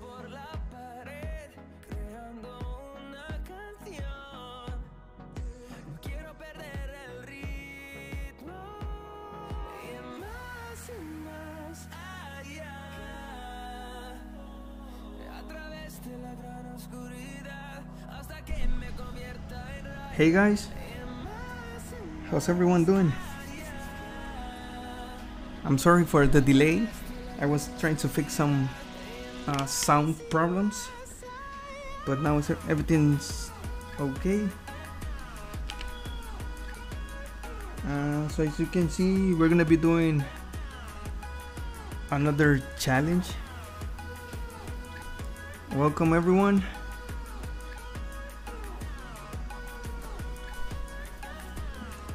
por la pared, canción. Quiero perder el ritmo. Más más a través de la gran hasta que me convierta en. Hey guys, how's everyone doing? I'm sorry for the delay. I was trying to fix some uh, sound problems, but now everything's okay. Uh, so as you can see, we're gonna be doing another challenge. Welcome everyone.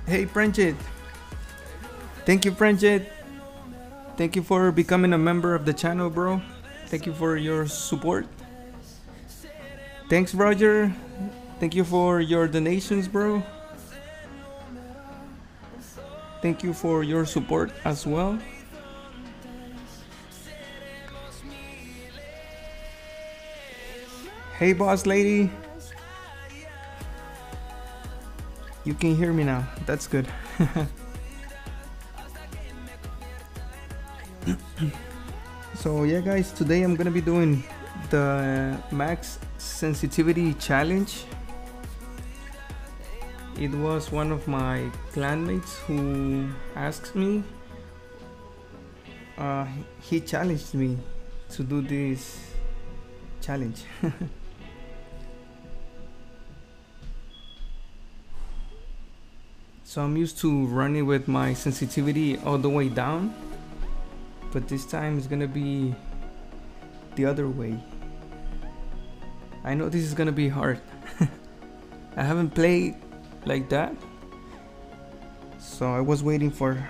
Hey Pranjit. Thank you Pranjit. Thank you for becoming a member of the channel, bro. Thank you for your support. Thanks Roger. Thank you for your donations, bro. Thank you for your support as well. Hey boss lady. You can hear me now. That's good. so yeah guys, today I'm gonna be doing the max sensitivity challenge. It was one of my clanmates who asked me. Uh, he challenged me to do this challenge. so I'm used to running with my sensitivity all the way down but this time it's gonna be the other way. I know this is gonna be hard. I haven't played like that so I was waiting for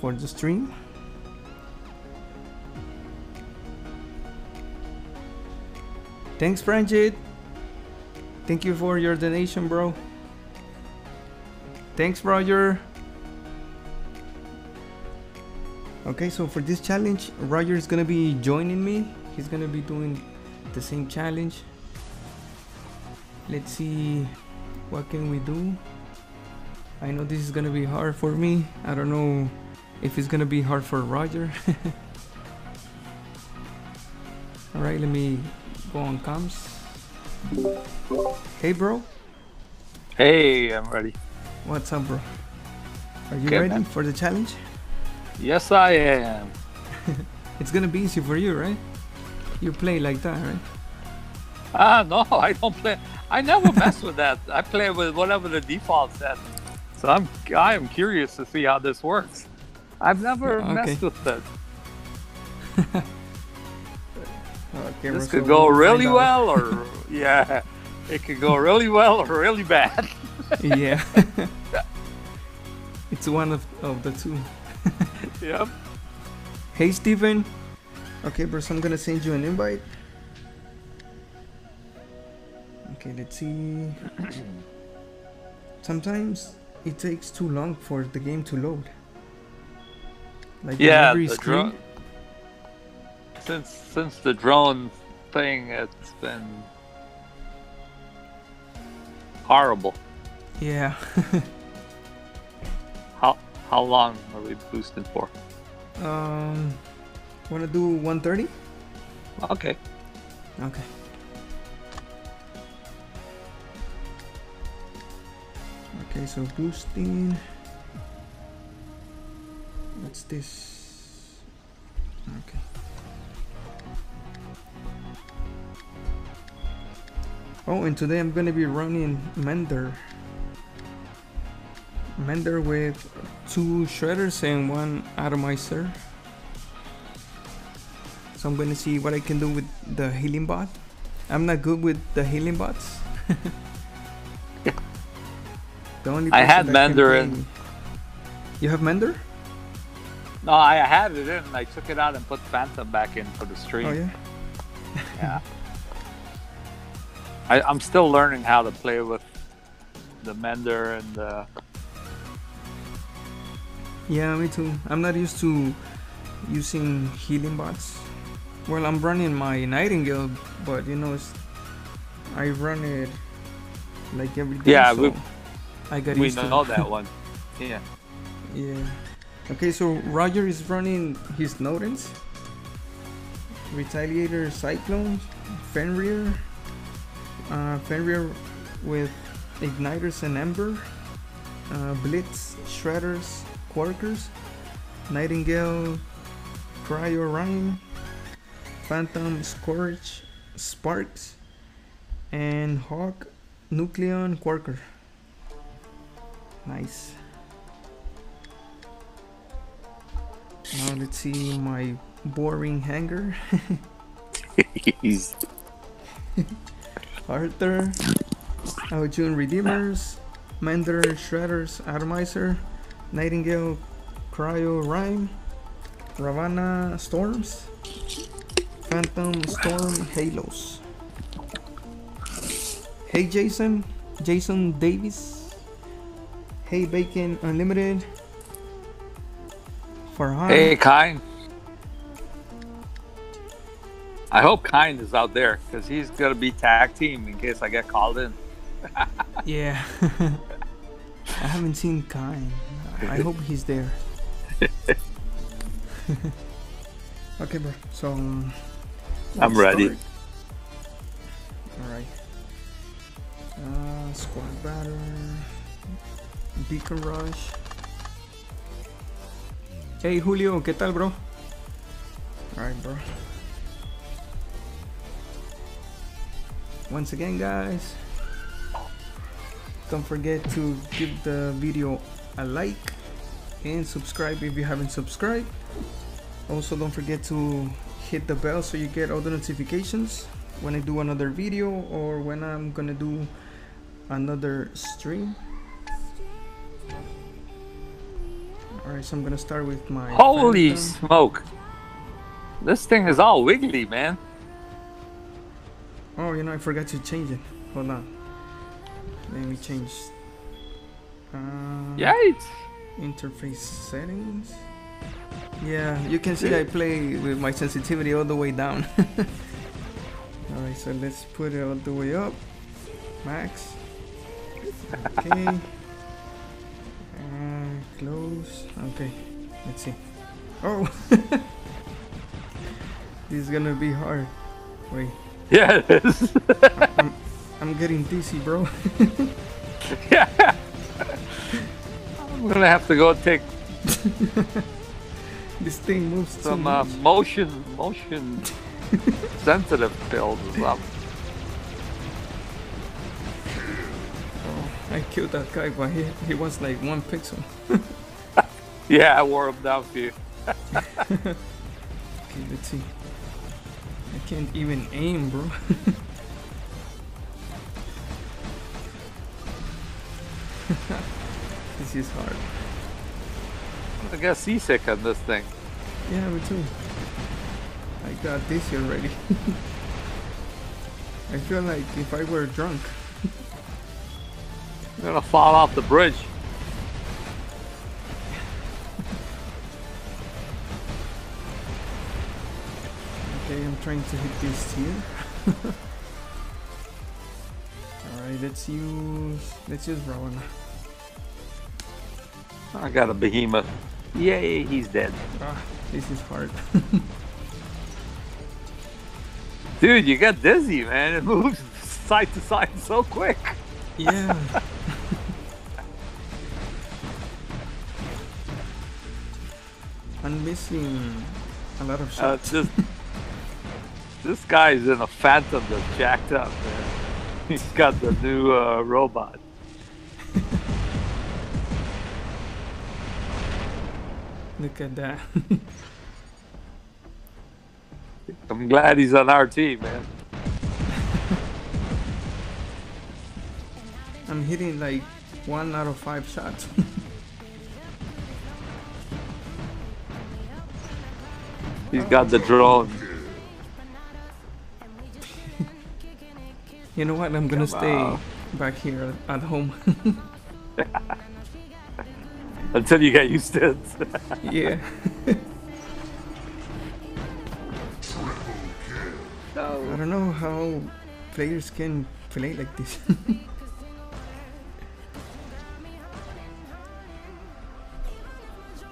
for the stream. Thanks Franjit thank you for your donation bro. Thanks, Roger. Okay, so for this challenge, Roger is gonna be joining me. He's gonna be doing the same challenge. Let's see what can we do. I know this is gonna be hard for me. I don't know if it's gonna be hard for Roger. Alright, let me go on comms. Hey bro. Hey, I'm ready. What's up, bro? Are you Okay, ready man. for the challenge? Yes, I am. It's gonna be easy for you, right? You play like that, right? Ah, no, I don't play. I never mess with that. I play with whatever the default set. So I'm, I am curious to see how this works. I've never Okay. messed with it. Okay, This could go really well, or yeah, it could go really well or really bad. yeah. it's one of, of the two. Yep. Hey, Steven. Okay, bro, so I'm gonna send you an invite. Okay, let's see. Sometimes it takes too long for the game to load. Like Yeah, every the screen. drone. Since since the drone thing, it's been horrible. Yeah. How long are we boosting for? um, wanna do 130? Okay. Okay. Okay, so boosting. What's this? Okay. Oh, and today I'm gonna be running Mender. Mender with two shredders and one atomizer. So I'm gonna see what I can do with the healing bot. I'm not good with the healing bots. the only I had Mender in- You have Mender? No, I had it in. I took it out and put Phantom back in for the stream. Oh yeah. Yeah. I, I'm still learning how to play with the Mender and the. Yeah, me too. I'm not used to using healing bots. Well, I'm running my Nightingale, but you know, it's, I run it like every day. Yeah, so we- I got We used to know that one. Yeah. Yeah. Okay, so Roger is running his Nodens, Retaliator Cyclone, Fenrir, uh, Fenrir with Igniters and Ember, uh, Blitz, Shredders, Quarkers, Nightingale, Cryo Rime, Phantom, Scorch, Sparks, and Hawk, Nucleon, Quarker. Nice. Now let's see my boring hanger. Arthur, Jun Redeemers, Mender, Shredders, Atomizer, Nightingale, Cryo Rime, Ravana Storms, Phantom Storm Halos. Hey Jason, Jason Davis. Hey Bacon Unlimited. Farhan. hey, Kine. I hope Kine is out there because he's gonna be tag team in case I get called in. Yeah. I haven't seen Kine. I hope he's there. okay, bro. So. um, I'm ready. start. Alright. Uh, squad batter. Beacon Rush. Hey Julio, ¿qué tal, bro? Alright, bro. Once again, guys, don't forget to give the video a like and subscribe if you haven't subscribed. Also, don't forget to hit the bell so you get all the notifications when I do another video or when I'm gonna do another stream. Alright, so I'm gonna start with my. Holy Phantom. smoke! This thing is all wiggly, man. Oh, you know, I forgot to change it. Hold on. Let me change. Uh, Yikes! Interface settings. Yeah, you can see I play with my sensitivity all the way down. Alright, so let's put it all the way up. Max. Okay. And close. Okay. Let's see. Oh! this is gonna be hard. Wait. Yeah, it is. I'm, I'm getting dizzy, bro. yeah. I'm gonna have to go take this thing moves some uh, motion motion sensitive pills or something. Oh, I killed that guy, but he, he was like one pixel. Yeah, I wore them down for you. Okay, let's see. I can't even aim, bro. This is hard. I got seasick on this thing. Yeah, me too. I got this already. I feel like if I were drunk. I'm gonna fall off the bridge. Okay, I'm trying to hit this here. Alright, let's use let's use Ravana. I got a behemoth. Yay, he's dead. Ah, this is hard. Dude, you got dizzy, man. It moves side to side so quick. yeah. I'm missing a lot of Uh, shots. this, this guy's in a phantom that's jacked up, man. He's got the new uh, robot. Look at that. I'm glad he's on our team, man. I'm hitting like one out of five shots. He's got the drone. you know what? I'm gonna Come stay on. back here at home. Until you get used to it. yeah. I don't know how players can play like this.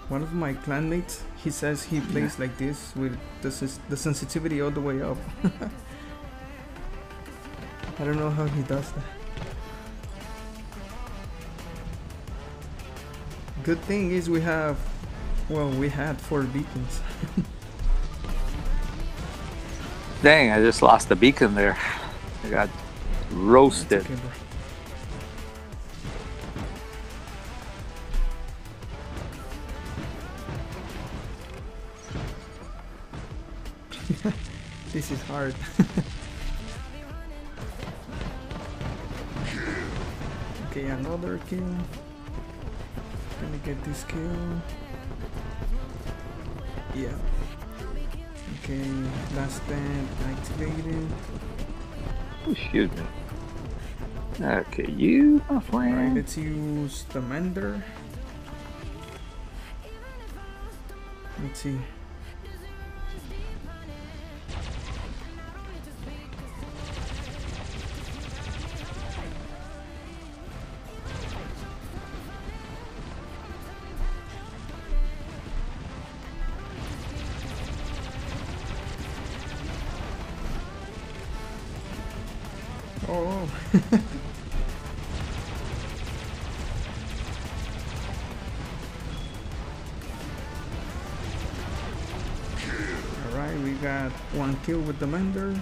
One of my clanmates, he says he plays like this with the, the sensitivity all the way up. I don't know how he does that. Good thing is we have, well, we had four beacons. Dang, I just lost the beacon there. I got roasted. okay, this is hard. okay, another kill. Gonna get this kill. Yeah. Okay, last stand activated. Oh, Excuse me. Okay, you, my Alright, let's use the mender. Let's see. Kill with the mender.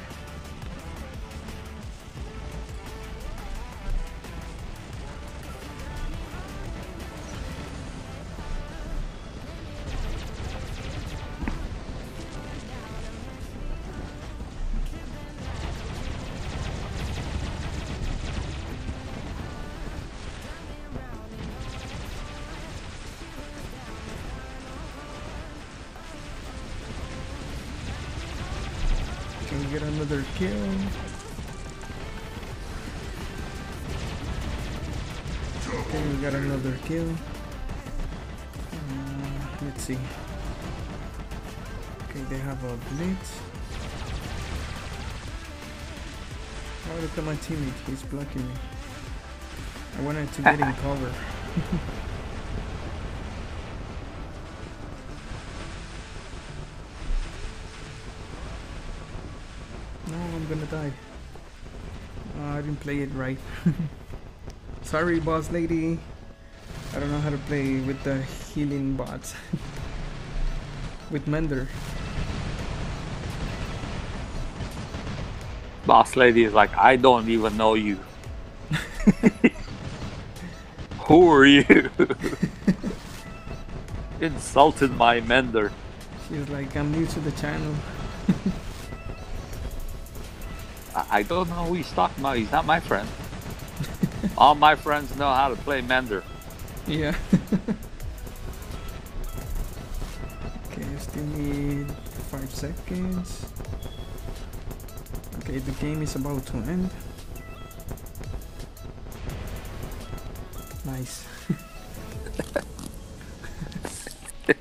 Blitz. Oh, look at my teammate. He's blocking me. I wanted to get in cover. No, I'm gonna die. Uh, I didn't play it right. Sorry, boss lady. I don't know how to play with the healing bots. with Mender. Boss lady is like, I don't even know you. Who are you? Insulted my mender. She's like, I'm new to the channel. I, don't know who he's talking about. He's not my friend. All my friends know how to play mender. Yeah. okay, I still need five seconds. Okay, the game is about to end. Nice.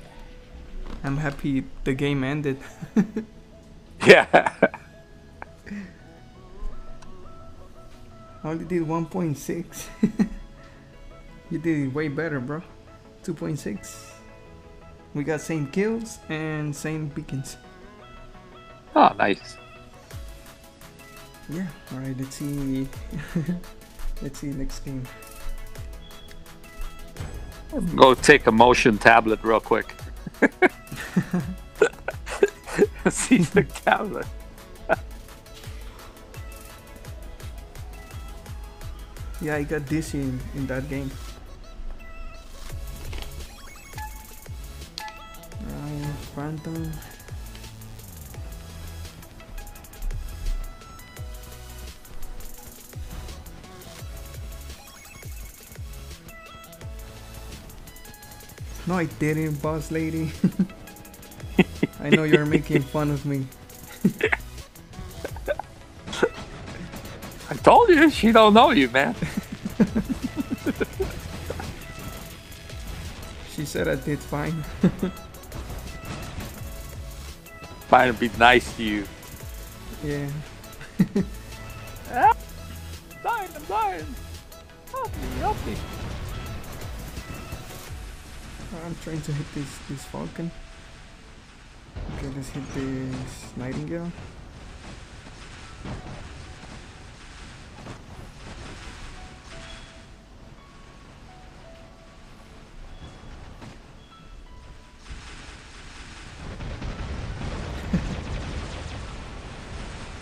I'm happy the game ended. Yeah. I only did 1.6. you did way better, bro. 2.6. We got same kills and same beacons. Oh, ah, nice. Yeah. All right. Let's see. let's see next game. Go take a motion tablet real quick. Seize the tablet. Yeah, I got this in, in that game. Uh, Phantom. No, I didn't, boss lady. I know you're making fun of me. I told you she don't know you, man. She said I did fine. Trying to be nice to you. yeah. trying to hit this this falcon. Okay, let's hit this nightingale.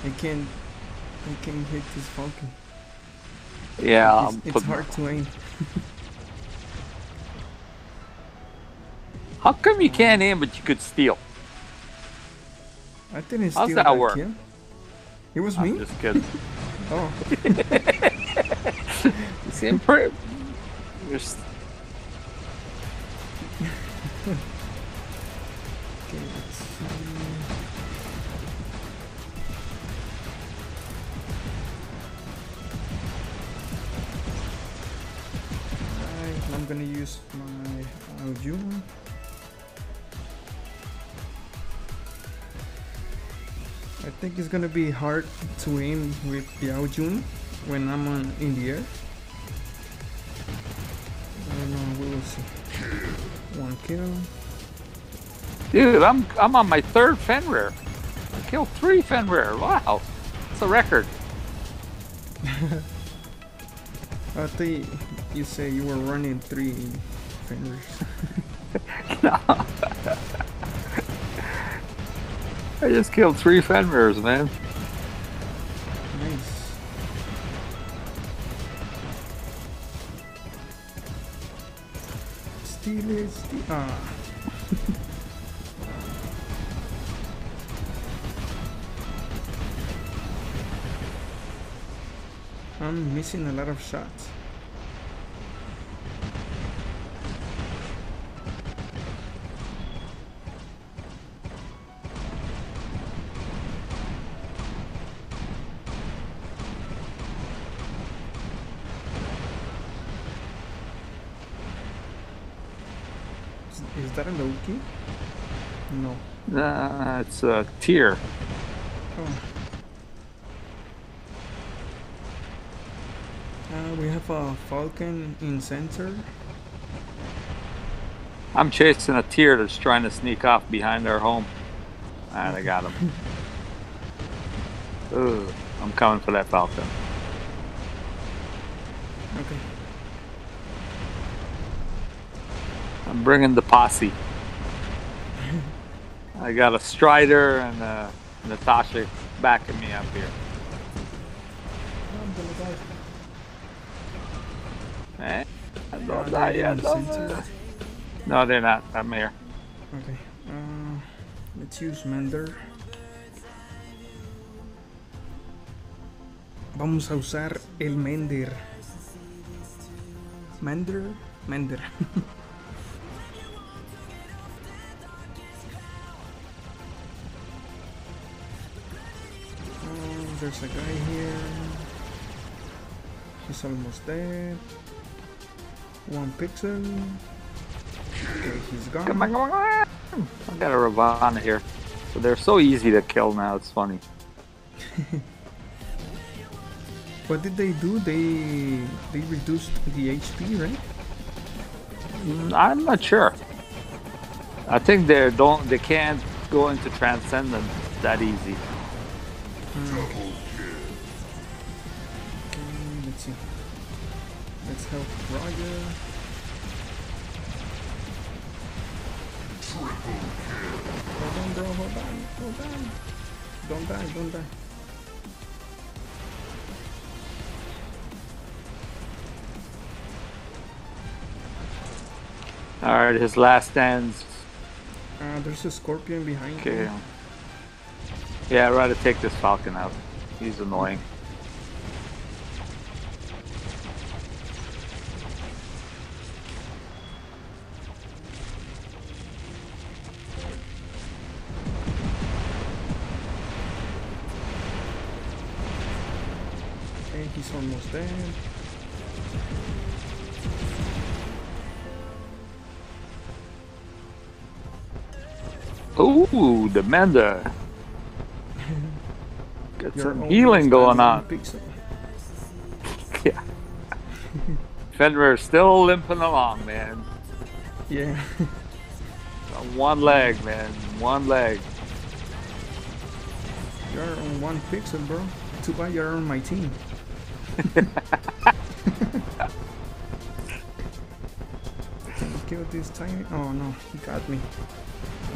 I can't, I can't hit this falcon. Yeah, it's, it's hard to aim. How come you can't aim but you could steal? I didn't How's steal that that work? kill. It was I'm me. just kidding. Oh, You seem think it's gonna be hard to aim with the Jun when I'm on, in the air. I don't know, we will see. One kill. Dude, I'm I'm on my third Fenrir. I killed three Fenrir. Wow, it's a record. I think you say you were running three fingers. I just killed three Fenrirs, man. Nice. Ah. I'm missing a lot of shots. No. Uh, it's a Tyr. Oh. Uh, we have a Falcon in center. I'm chasing a Tyr that's trying to sneak off behind our home. And I got him. Ugh, I'm coming for that Falcon. Okay. I'm bringing the posse. I got a Strider and uh, Natasha backing me up here. I'm gonna die. Eh? Uh, Don't die yet, don't center. die. No, they're not. I'm here. Okay. Uh, let's use Mender. Vamos a usar el Mender. Mender? Mender. there's a guy here. He's almost dead. One pixel. Okay, he's gone. Come on, come on, come on. I got a Ravana here. So they're so easy to kill now, it's funny. What did they do? They they reduced the HP, right? Mm, I'm not sure. I think they don't they can't go into Transcendent that easy. Mm, Roger. Hold on, bro. Hold on. Hold on. Don't die. Don't die. Alright, his last stands. Uh, there's a scorpion behind Okay. you. Yeah, I'd rather take this Falcon out. He's annoying. Almost. Ooh, the Mender. Got You're some healing going on. Yeah. Fenrir still limping along, man. Yeah. On one leg, man. One leg. You're on one pixel, bro. Too bad you're on my team. Kill this tiny? Oh no, he got me.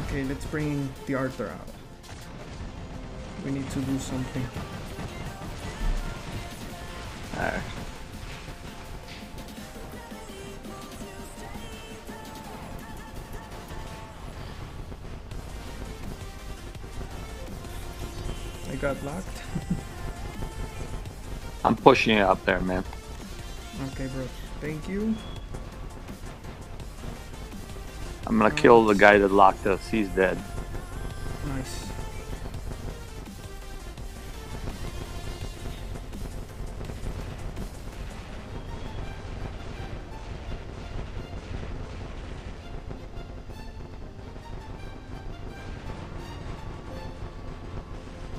Okay, let's bring the Arthur out. We need to do something. Alright. I got locked. I'm pushing it up there, man. Okay, bro. Thank you. I'm gonna kill the guy that locked us. He's dead. Nice.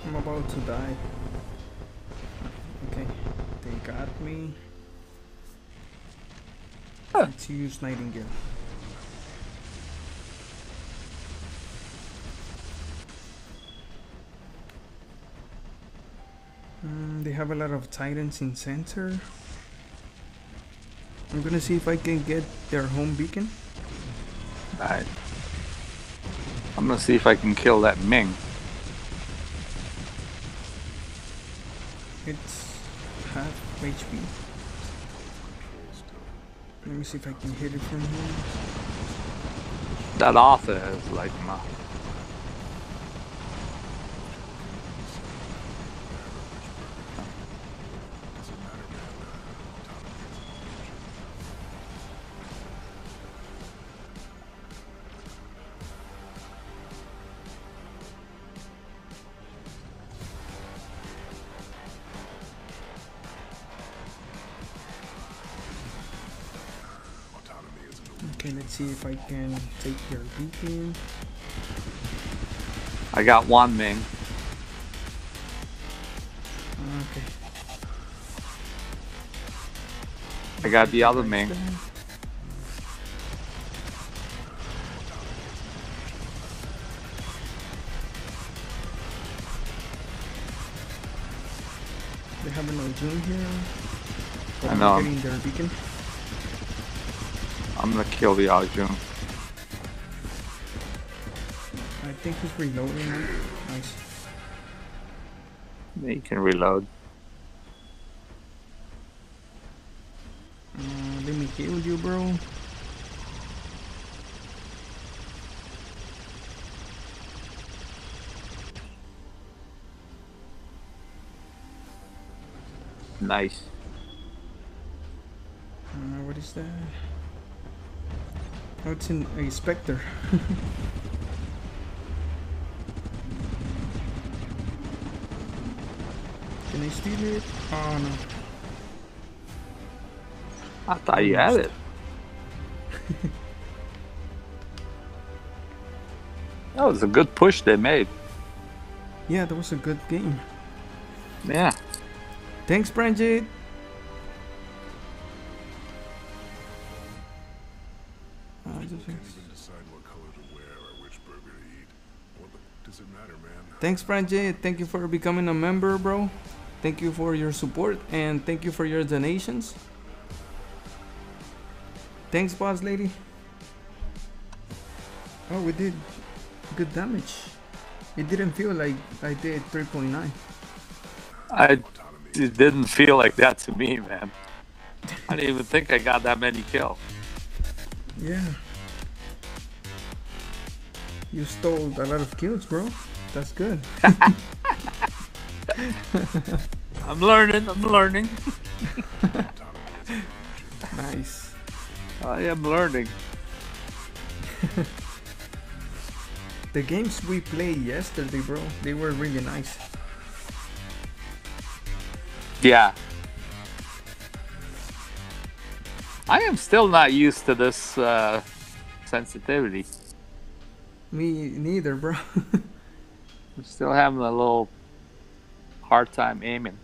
I'm about to die. Okay, they got me. Huh. Let's use Nightingale. Mm, they have a lot of titans in center. I'm gonna see if I can get their home beacon. Alright. I'm gonna see if I can kill that Ming. It's HP. Let me see if I can hit it from here. That is like my if I can take their beacon. I got one Ming. Okay. I got the other Ming. They have an Arjun here. I I'm know. Getting their beacon. I'm gonna kill the Arjun. I think he's reloading. Nice. He can reload. Uh, let me heal you, bro. Nice. Uh, what is that? Oh, it's in a Spectre. Can I steal it? Oh no. I thought you had it. that was a good push they made. Yeah, that was a good game. Yeah. Thanks, Branjit. Thanks, Branjit. Thank you for becoming a member, bro. Thank you for your support and thank you for your donations. Thanks, boss lady. Oh, we did good damage. It didn't feel like I did 3.9. I it didn't feel like that to me, man. I didn't even think I got that many kills. Yeah. You stole a lot of kills, bro. That's good. I'm learning, I'm learning. nice. I am learning. The games we played yesterday, bro, they were really nice. Yeah. I am still not used to this uh, sensitivity. Me neither, bro. I'm still having a little hard time aiming.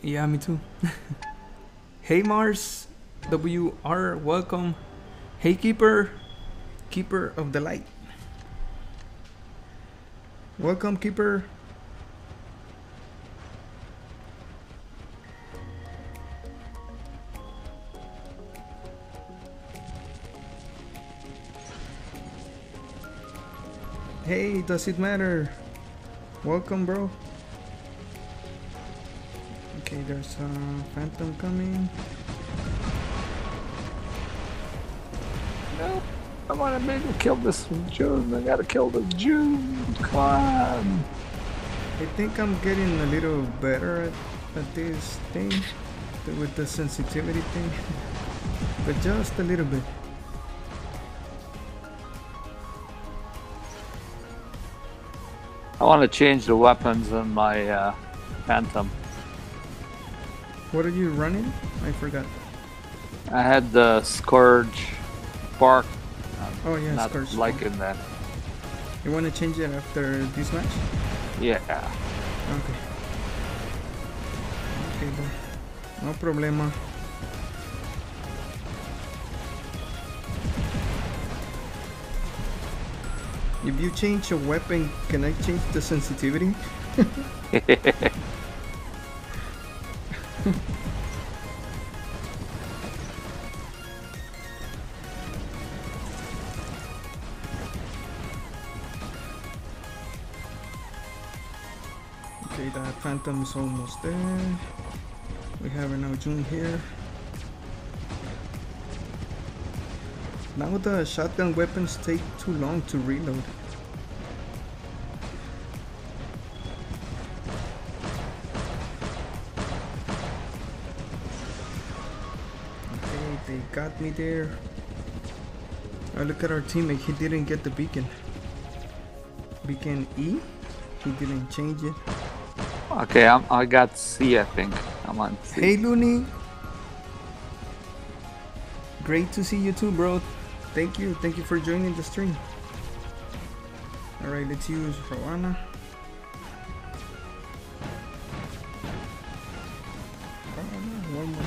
yeah, me too. hey, Mars. WR, welcome. Hey, Keeper. Keeper of the Light. Welcome, Keeper. Hey, does it matter? Welcome, bro. Okay, there's a phantom coming. No, I want to maybe kill this Jun. I gotta kill the Jun. Come on. I think I'm getting a little better at, at this thing with the sensitivity thing, but just a little bit. I want to change the weapons in my uh, Phantom. What are you running? I forgot. I had the Scorch Spark. Oh yeah, not Scourge. liking that. You want to change it after this match? Yeah. Okay. Okay, bro. No problema. If you change a weapon, can I change the sensitivity? Okay, that phantom is almost there. We have an Ao Jun here. Now the shotgun weapons take too long to reload. Okay, they got me there. Oh, look at our teammate. He didn't get the beacon. Beacon E? He didn't change it. Okay, I'm, I got C, I think. I'm on C. Hey Looney. Great to see you too, bro. Thank you. Thank you for joining the stream. Alright, let's use Ravana. One more.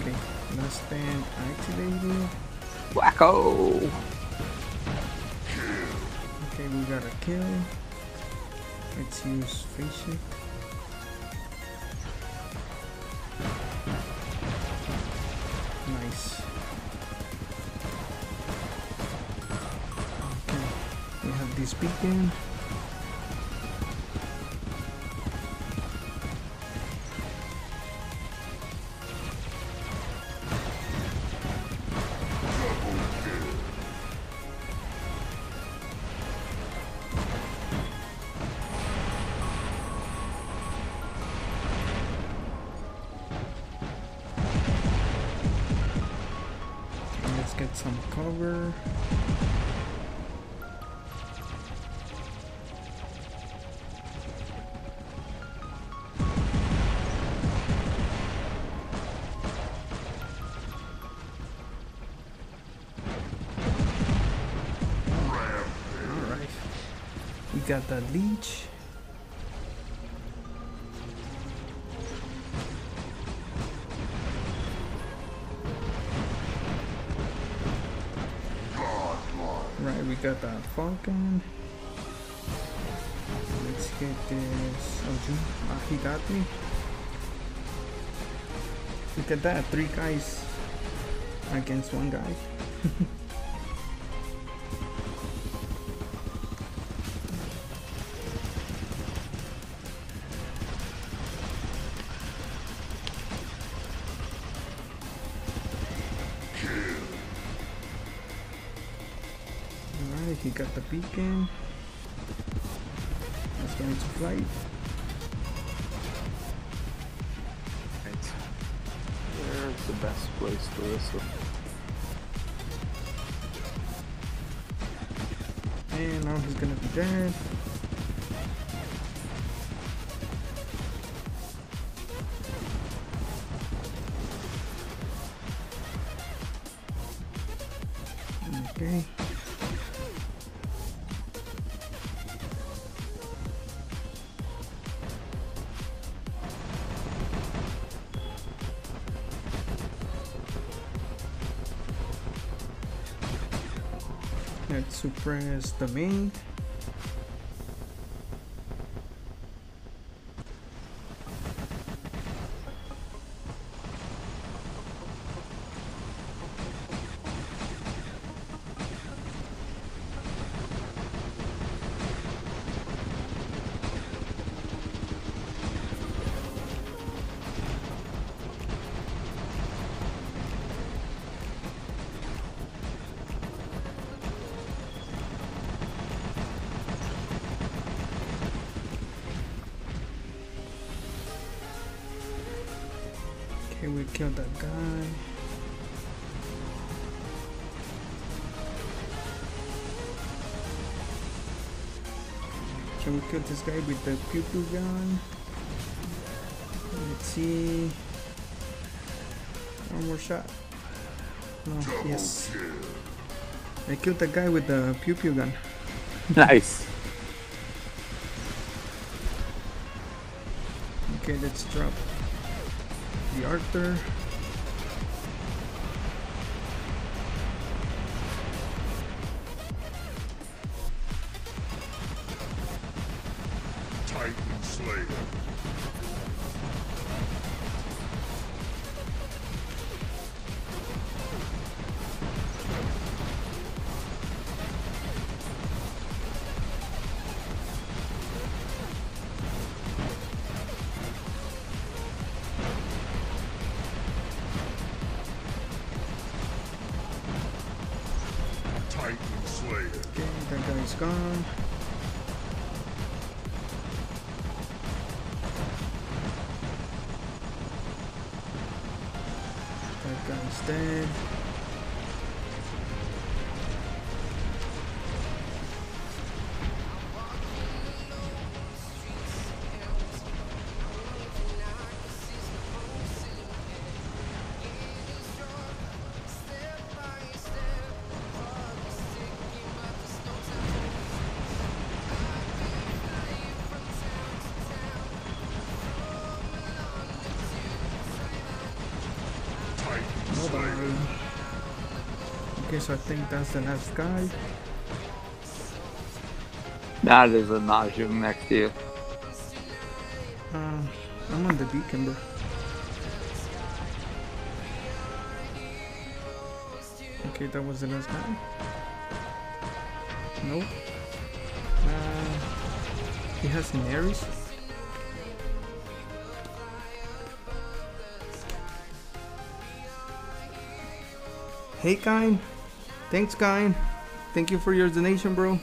Okay, last stand activated. Wacko! Okay, we got a kill. Let's use phase shift. Let's get some cover. Got the leech. Right, we got that Falcon. Let's get this. Oh, he got me. Look at that. Three guys against one guy. the. Let's go into flight. Right. Where's the best place for this one? And now he's gonna be dead. Suppress the main. This guy with the pew pew gun? Let's see. One more shot. No, yes. I killed the guy with the pew pew gun. Nice. Okay, let's drop the Arthur. That I think that's the next guy. That is a Najum next to you. Uh, I'm on the beacon, bro. Okay, that was the last guy. Nope. Uh, he has an Ares. Hey, Kine. Thanks, Kine. Thank you for your donation, bro.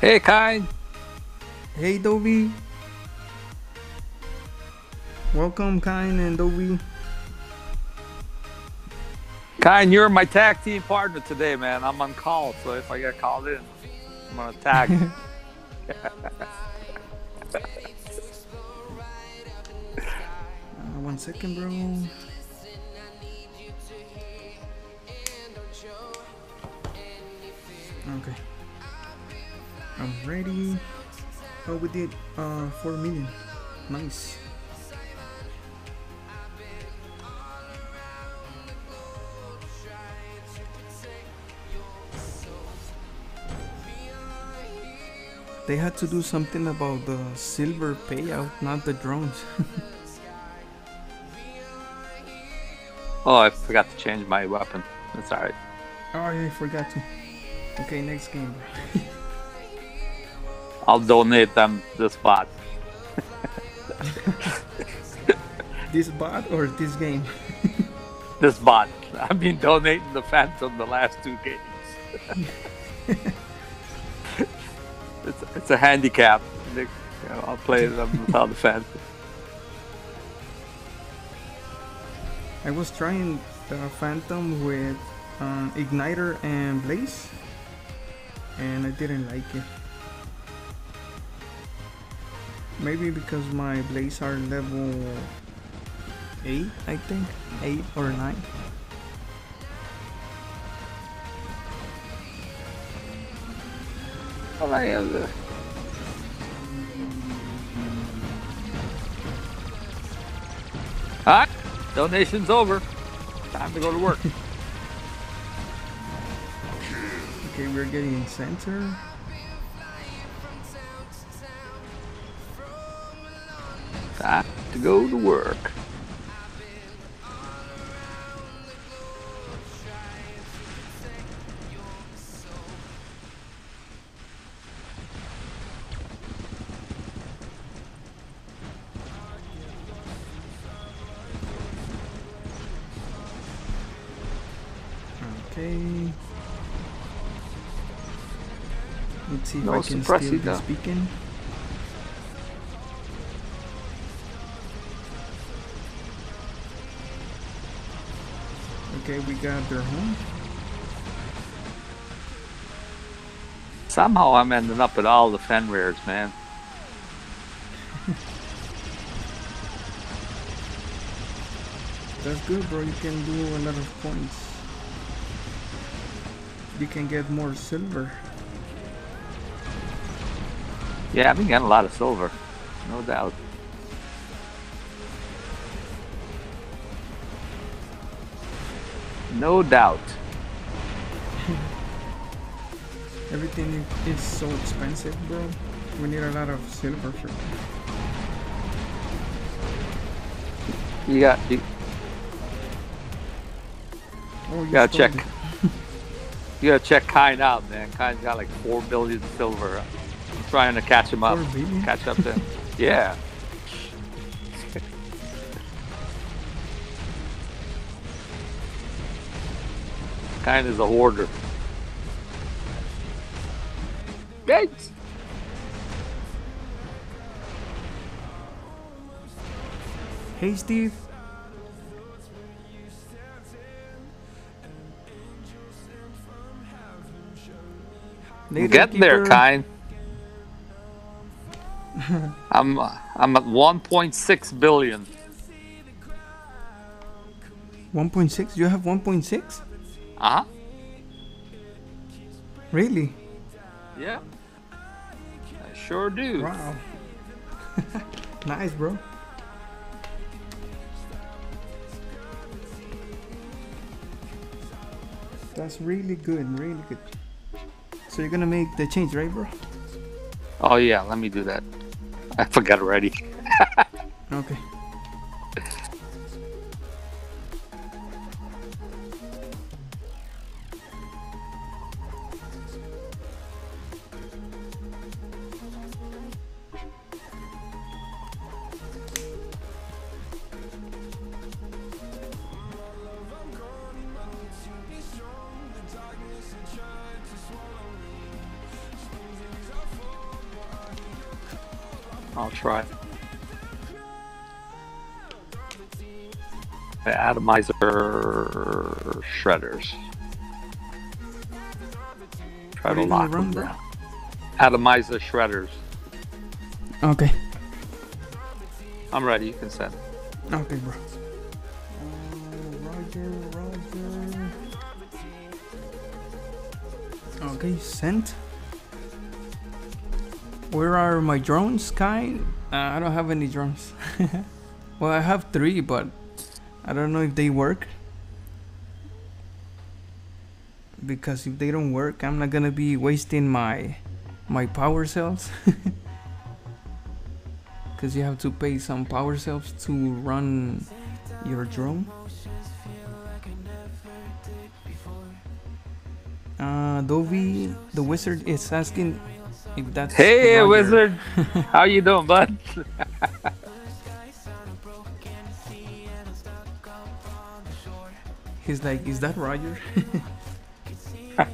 Hey, kind. Hey, Dovey. Welcome, Kine and Dovey. Kind, you're my tag team partner today, man. I'm on call, so if I get called in, I'm gonna tag. Uh, one second, bro. Okay. I'm ready. Oh, we did uh 4 million. Nice. They had to do something about the silver payout, not the drones. oh, I forgot to change my weapon. That's alright. Oh, yeah, I forgot to. Okay, next game. I'll donate them this bot. This bot or this game? This bot. I've been donating the Phantom the last two games. it's, it's a handicap. I'll play them without the Phantom. I was trying the Phantom with um, Igniter and Blaze, and I didn't like it. Maybe because my Blaze are level 8, I think. 8 or 9. Well, I have Alright, donation's over. Time to go to work. Okay, we're getting center. Time to go to work. Okay. Let's see if no I can steal this beacon. Okay, we got their home. Somehow I'm ending up at all the Fenrirs, man. That's good, bro. You can do a lot of points. You can get more silver. Yeah, I've been getting a lot of silver, no doubt. No doubt. Everything is so expensive, bro. We need a lot of silver for You got you, Oh, you gotta check. you gotta check Kine out, man. Kine's got like four billion silver. Trying to catch him up. Catch up to him. yeah. kind is a hoarder. Yikes! Hey, Steve. Get there. Kine. I'm I'm at 1.6 billion. 1.6? You have 1.6? Uh huh. Really? Yeah. I sure do. Wow. nice, bro. That's really good, really good. So you're gonna make the change, right, bro? Oh yeah, let me do that. I forgot already. Okay. Atomizer shredders. Try to lock them bro? down. Atomizer shredders. Okay. I'm ready. You can send. Okay, bro. Uh, Roger, Roger. Okay, sent. Where are my drones, Kai? Uh, I don't have any drones. well, I have three, but I don't know if they work. Because if they don't work, I'm not gonna be wasting my my power cells. Because you have to pay some power cells to run your drone. Uh, Dovi, the wizard, is asking if that's. Hey, wizard. How you doing, bud? He's like, is that Roger?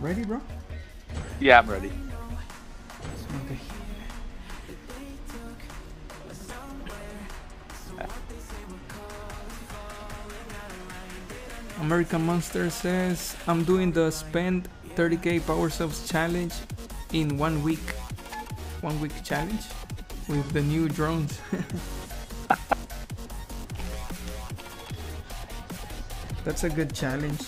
Ready, bro? yeah, I'm ready. Okay. American Monster says, I'm doing the spend 30k power cells challenge in one week. One week challenge with the new drones. That's a good challenge.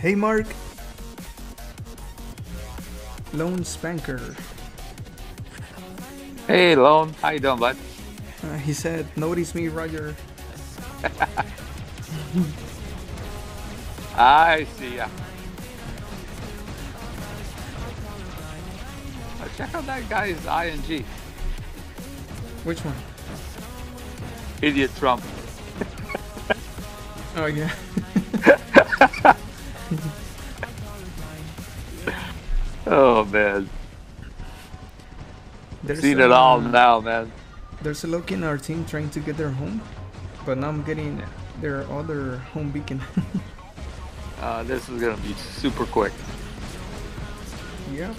Hey Mark. Lone Spanker. Hey, Lone. How you doing, bud? Uh, he said, "Notice me, Roger." I see ya. Check out that guy's ing. Which one? Idiot Trump. Oh yeah. Oh man, There's seen a, it all now, man. There's a look in our team trying to get their home, but now I'm getting their other home beacon. Uh, this is gonna be super quick. yeah.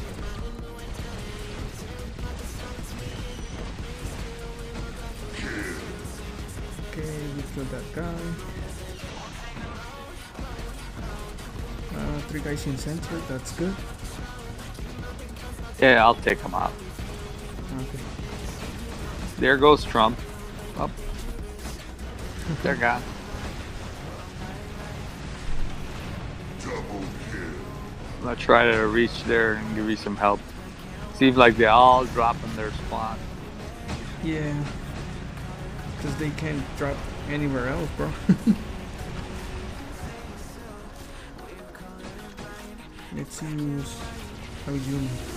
Killed that guy. Uh, three guys in center, that's good. Yeah, I'll take him out. Okay. There goes Trump. Up. They're gone. I'm gonna try to reach there and give you some help. Seems like they all dropping their spawn. Yeah. Because they can't drop anywhere else, bro. Let's use Haijun. I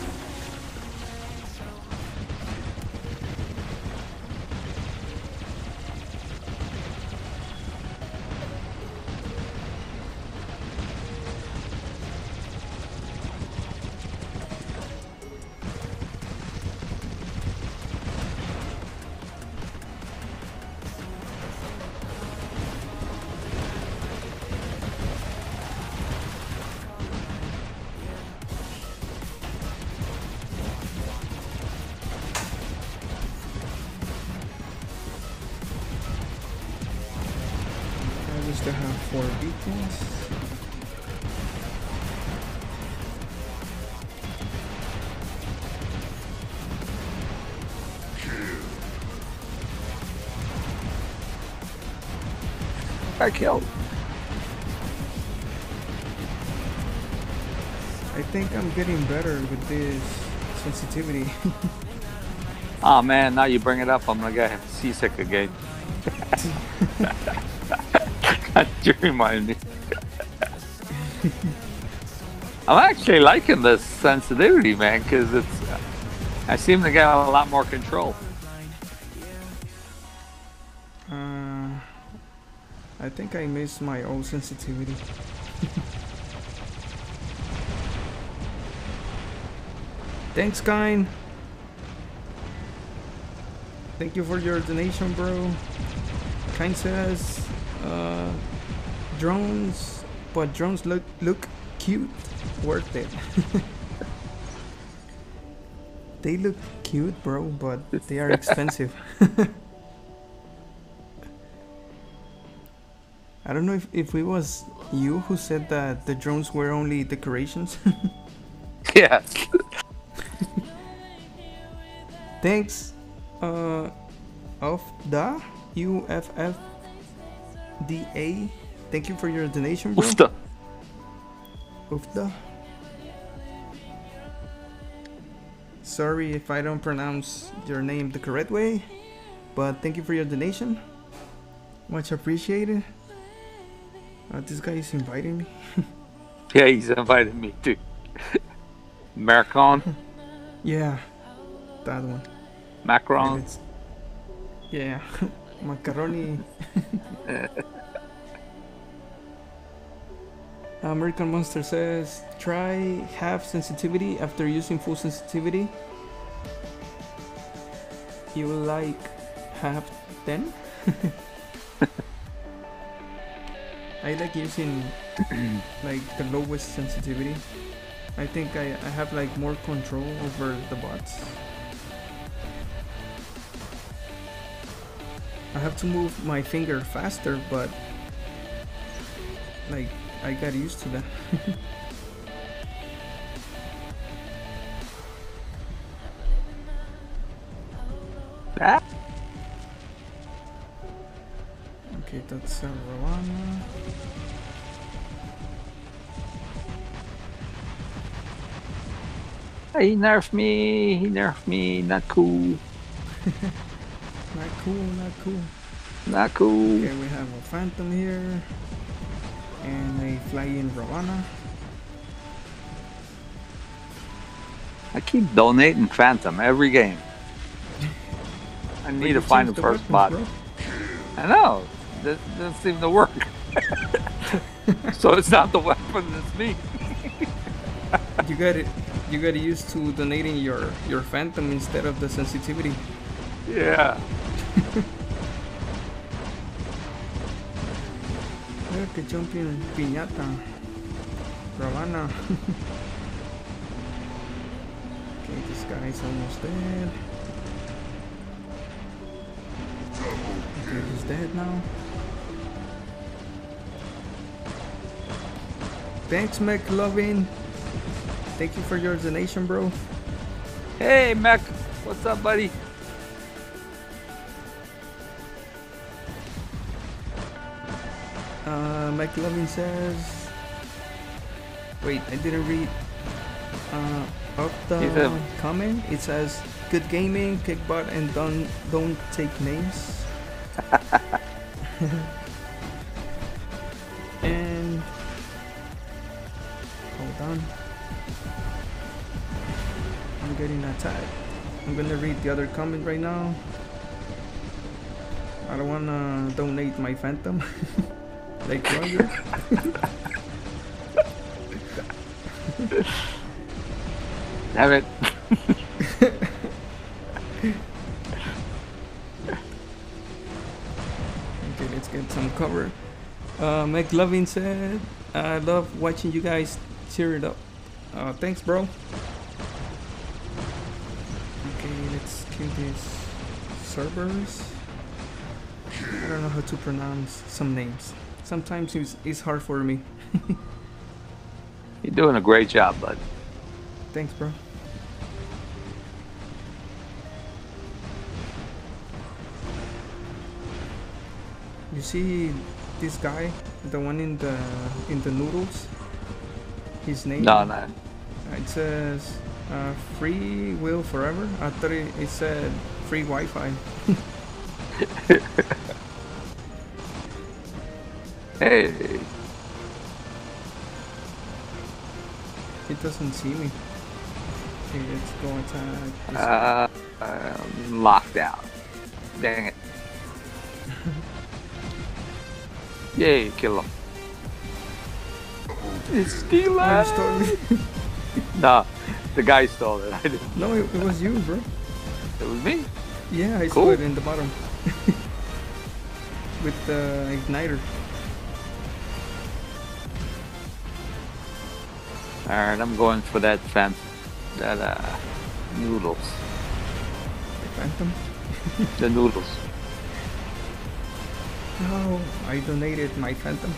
Got killed. I think I'm getting better with this sensitivity. Oh man, now you bring it up, I'm gonna get seasick again. you remind me. I'm actually liking this sensitivity, man, because it's. I seem to get a lot more control. I think I missed my old sensitivity. Thanks, Kine. Thank you for your donation, bro. Kine says, uh, drones, but drones look look cute. Worth it. they look cute, bro, but they are expensive. I don't know if, if it was you who said that the drones were only decorations. Yeah. Thanks, uh, of the UFFDA. Thank you for your donation, bro. Oofda. Ufda. Sorry if I don't pronounce your name the correct way, but thank you for your donation. Much appreciated. Uh, this guy is inviting me. Yeah, he's invited me too. Marcon, Yeah, that one. Macron. yeah, macaroni. American Monster says try half sensitivity after using full sensitivity. You will like half then. I like using like the lowest sensitivity. I think I, I have like more control over the bots. I have to move my finger faster, but like I got used to that. Ah, that's uh, Ravana. he nerfed me. He nerfed me. Not cool. Not cool, not cool. Not cool. Okay, we have a Phantom here. And a flying Ravana. I keep donating Phantom every game. I need to find the first bot. I know. That doesn't seem to work. so it's not the weapon, it's me. You got it. You got used to donating your your Phantom instead of the sensitivity. Yeah. Look at jumping piñata. Ravana. okay, this guy's almost dead. Okay, he's dead now. Thanks, McLovin. Thank you for your donation, bro. Hey, Mac. What's up, buddy? Uh, McLovin says. Wait, I didn't read. Uh, up the said- comment. It says, "Good gaming, kick butt, and don't don't take names." on, I'm getting attacked. I'm gonna read the other comment right now. I don't wanna donate my phantom like Roger. Damn it. Okay, let's get some cover. Uh, McLovin said, I love watching you guys cheer it up. Uh, thanks, bro. Okay, let's kill these servers. I don't know how to pronounce some names. Sometimes it's, it's hard for me. You're doing a great job, bud. Thanks, bro. You see this guy, the one in the in the noodles? His name? No, no. It says uh, free will forever. I thought it, it said free Wi-Fi. Hey, It doesn't see me. Okay, let's go attack. uh, um, lockdown. Dang it. Yay, kill him. It's you stole me. No, the guy stole it. I didn't. no, it, it was you, bro. It was me. Yeah, I Cool. saw it in the bottom. With the igniter. Alright, I'm going for that fan, that uh, noodles. The phantom. The noodles. No, I donated my phantom.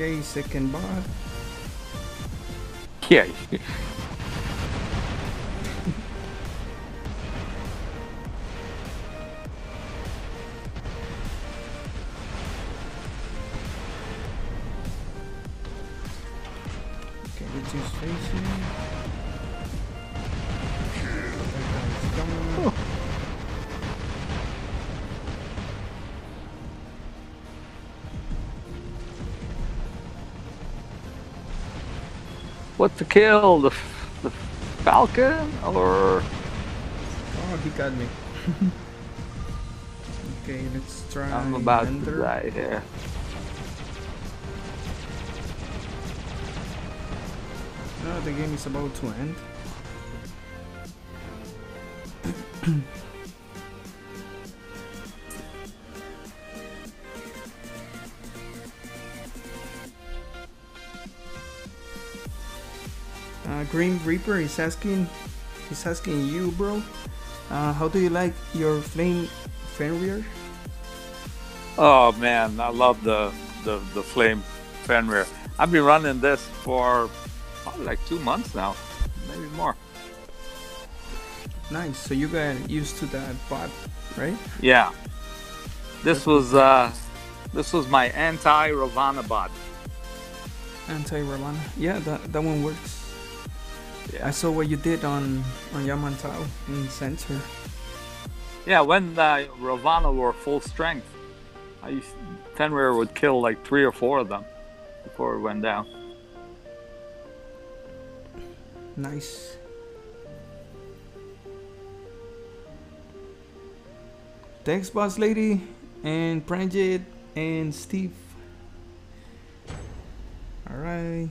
Okay, second bar. Yeah. What to kill? The, the falcon or Oh, he got me. okay, let's try. I'm about to Ender. die here. No, the game is about to end. Green Reaper is asking, he's asking you, bro. Uh, how do you like your flame Fenrir? Oh man, I love the the, the flame Fenrir. I've been running this for probably like two months now, maybe more. Nice. So you got used to that bot, right? Yeah. This was uh this was my anti Ravana bot. Anti Ravana. Yeah, that that one works. I saw what you did on on Yamantau in Center. Yeah, when uh, Ravana were full strength, I used, Fenrir would kill like three or four of them before it went down. Nice. Thanks, boss lady, and Pranjit, and Steve. All right,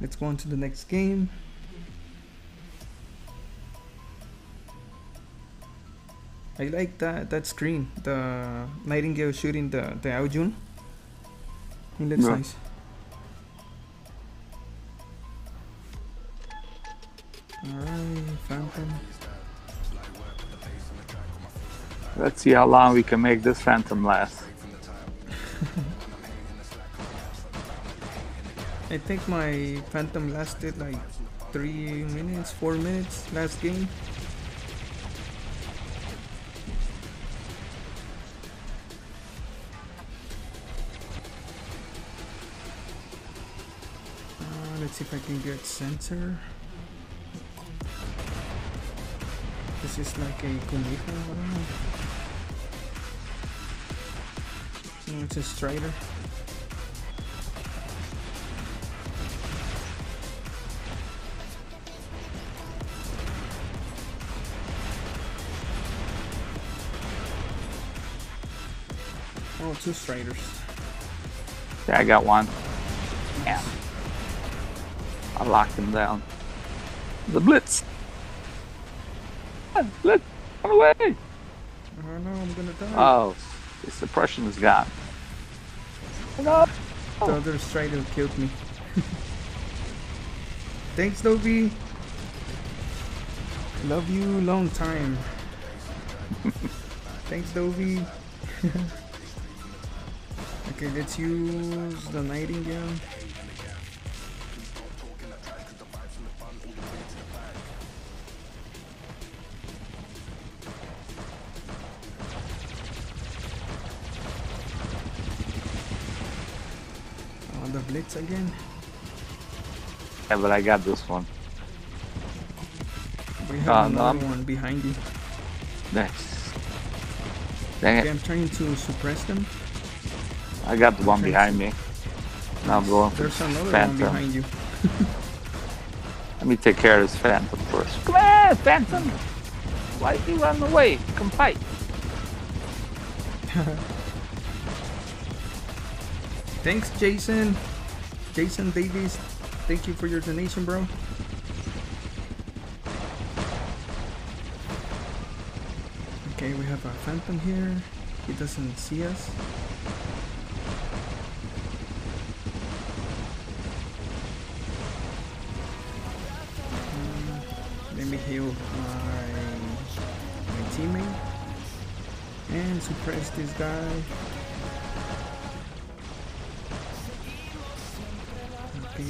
let's go on to the next game. I like that that screen, the Nightingale shooting the the Ao Jun. It looks Yeah. nice. Alright, Phantom. Let's see how long we can make this Phantom last. I think my Phantom lasted like three minutes, four minutes last game. Let's see if I can get center. This is like a conejo, I don't know. No, it's a strider. Oh, two striders. Yeah, I got one. Yeah. I locked him down. The Blitz. Ah, Blitz, run away. Oh no, I'm gonna die. Oh, the suppression is gone. No. The other strider killed me. Thanks, Dobby. Love you long time. Thanks, Dobby. okay, let's use the nightingale. Blitz again. Yeah, but I got this one. We have no, another I'm- one behind you. Nice. Dang Okay, it. I'm trying to suppress them. I got the one behind me. Now I'm going There's another Phantom. one behind you. Let me take care of this Phantom first. Come on, Phantom! Why did you run away? Come fight. Thanks, Jason. Jason Davies. Thank you for your donation, bro. Okay, we have a phantom here. He doesn't see us. Um, let me heal my, my teammate and suppress this guy.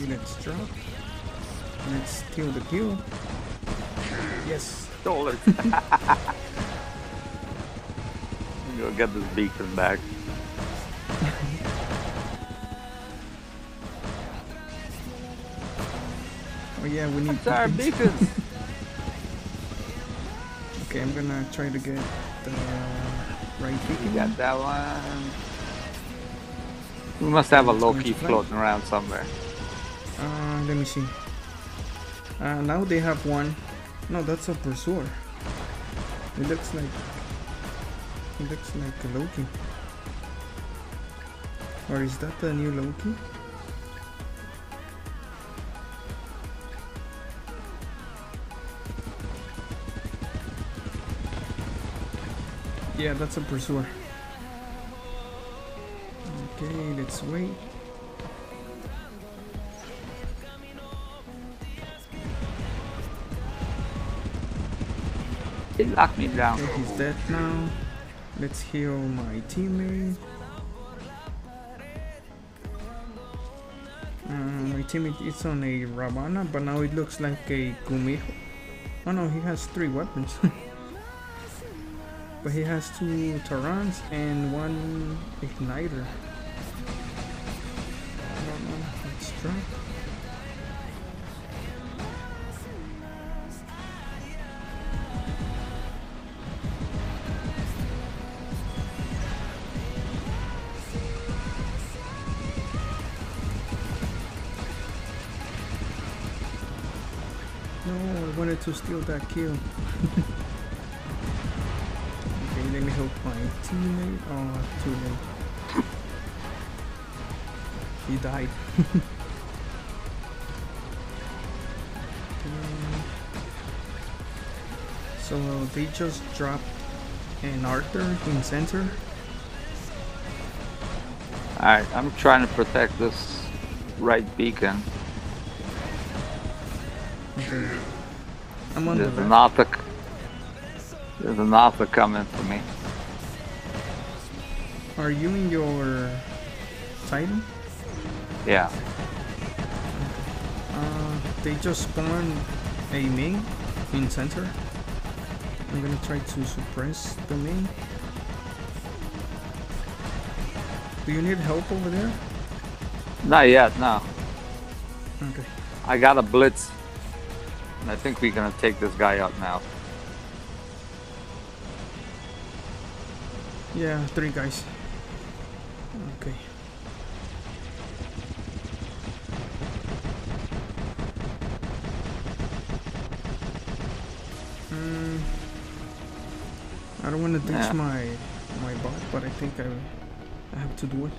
Let's drop. Let's steal the kill. Yes. Stole it. Go get this beacon back. Oh yeah, we need our beacons. Okay, I'm gonna try to get the right You beacon. got that one. We must have a Loki floating around somewhere. Uh, let me see. Uh, now they have one. No, that's a pursuer. It looks like. It looks like a Loki. Or is that the new Loki? Yeah, that's a pursuer. Okay, let's wait. He locked me down. Okay, he's dead now. Let's heal my teammate. Uh, my teammate is on a Ravana, but now it looks like a Kumiho. Oh no, he has three weapons. but he has two Tarans and one Igniter. To steal that kill. okay, let me help my teammate. Oh, too late. he died. So they just dropped an Arthur in center. Alright, I'm trying to protect this right beacon. Okay. There's an. Arthur. There's an Arthur coming for me. Are you in your Titan? Yeah. Uh, they just spawned a Ming in center. I'm gonna try to suppress the Ming. Do you need help over there? Not yet, no. Okay. I got a blitz. I think we're gonna take this guy out now. Yeah, three guys. Okay. Mm, I don't want to ditch Yeah. my my bot, but I think I I have to do it.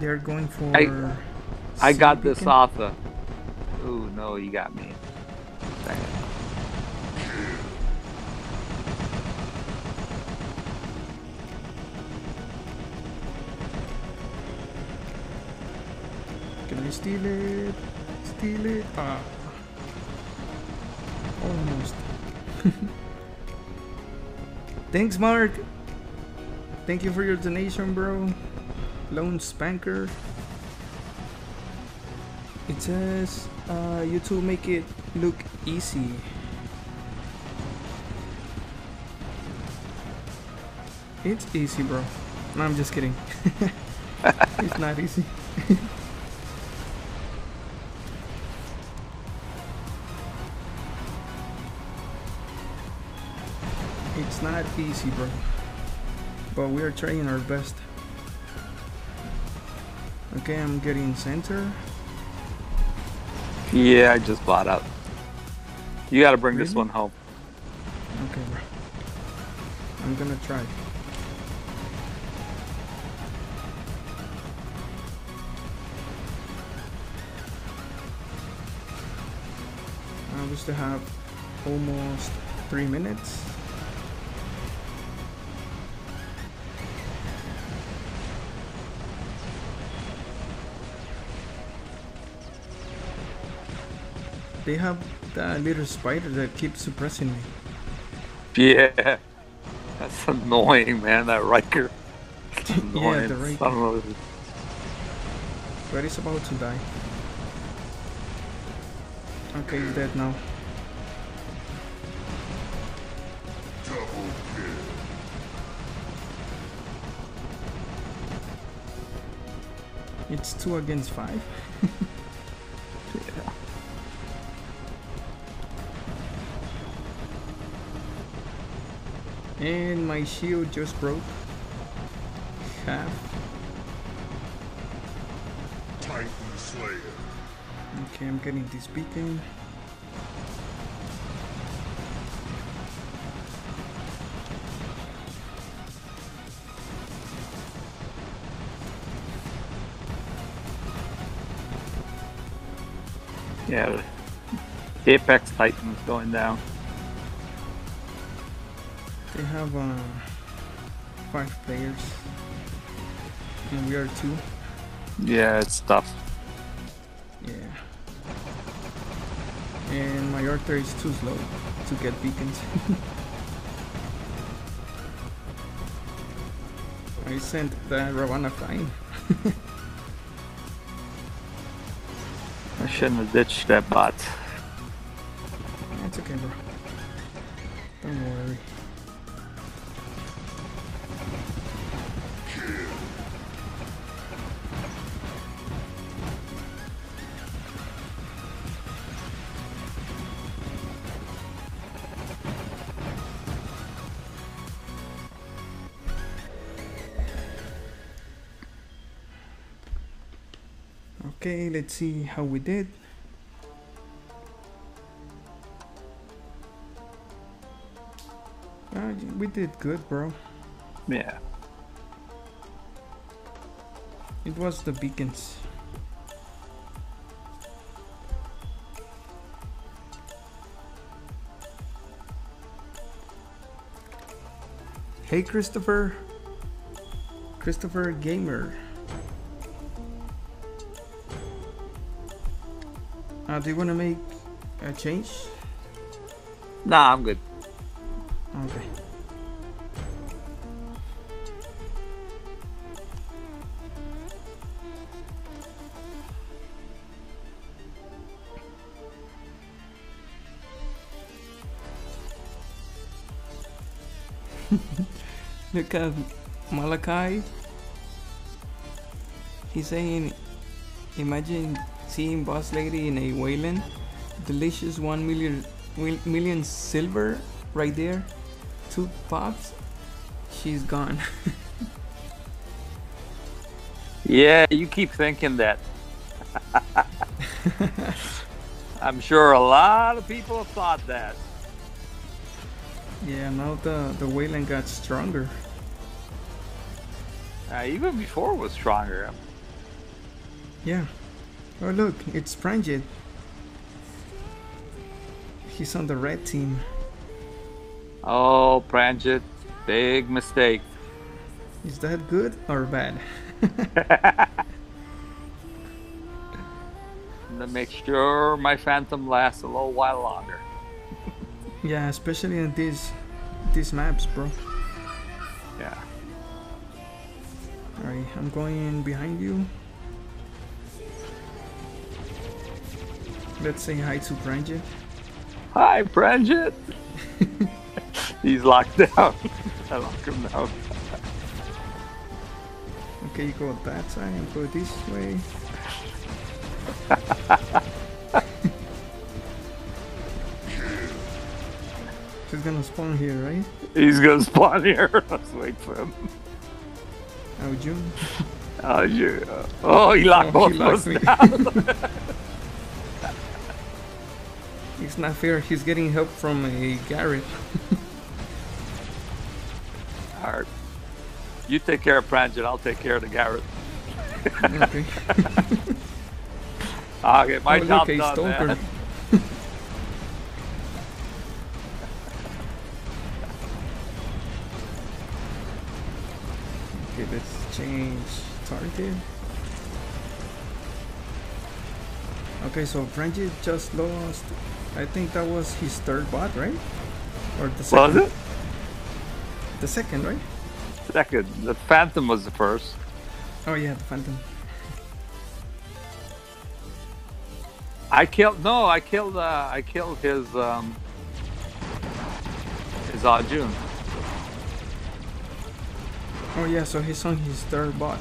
They're going for. I- I got this. Arthur. Ooh, no, you got me. Steal it? Steal it? Ah. Almost. Thanks, Mark. Thank you for your donation, bro. Lone Spanker. It says, uh, you two make it look easy. It's easy, bro. No, I'm just kidding. it's not easy. It's not easy, bro. But we are trying our best. Okay, I'm getting center. Yeah, I just bought out. You gotta bring this one home. Okay, bro. I'm gonna try. Uh, we still have almost three minutes. They have that little spider that keeps suppressing me. Yeah. That's annoying, man, that Riker. Yeah, the Riker. son of a- But he's about to die. Okay, he's dead now. It's two against five. And my shield just broke. Half. Titan Slayer. Okay, I'm getting this beacon. Yeah. the Apex Titan's going down. Have uh, five players. And we are two. Yeah, it's tough. Yeah. And my Arthur is too slow to get beacons. I sent the Ravana flying. I shouldn't have ditched that bot. Okay, let's see how we did. Uh, we did good, bro. Yeah. It was the beacons. Hey, Christopher. Christopher Gamer. Do you want to make a change? Nah, I'm good. Okay. Look at Malachi. He's saying, imagine seeing Boss Lady in a Wayland. Delicious 1 million, silver right there. Two pops. She's gone. Yeah, you keep thinking that. I'm sure a lot of people have thought that. yeah, now the, the Wayland got stronger. Uh, even before it was stronger. Yeah. Oh, look, it's Pranjit. He's on the red team. Oh, Pranjit, big mistake. Is that good or bad? to make sure my Phantom lasts a little while longer. Yeah, especially in these these maps, bro. Yeah. Alright, I'm going behind you. Let's say hi to Pranjit. Hi, Pranjit. He's locked down. I locked him down. Okay, you go that side and go this way. He's gonna spawn here, right? He's gonna spawn here. Let's wait for him. Oh, June. Oh, yeah. Oh, he locked Oh, both of us down. It's not fair. He's getting help from a Gareth. Alright. You take care of Pranjit, I'll take care of the Gareth. okay. I'll get my oh, job look, done, stalker. man. Okay, let's change target. Okay, so Pranjit just lost. I think that was his third bot, right? Or the second? Was it? The second, right? Second. The Phantom was the first. Oh yeah, the Phantom. I killed no, I killed uh I killed his um his Ao Jun. Oh yeah, so he's on his third bot.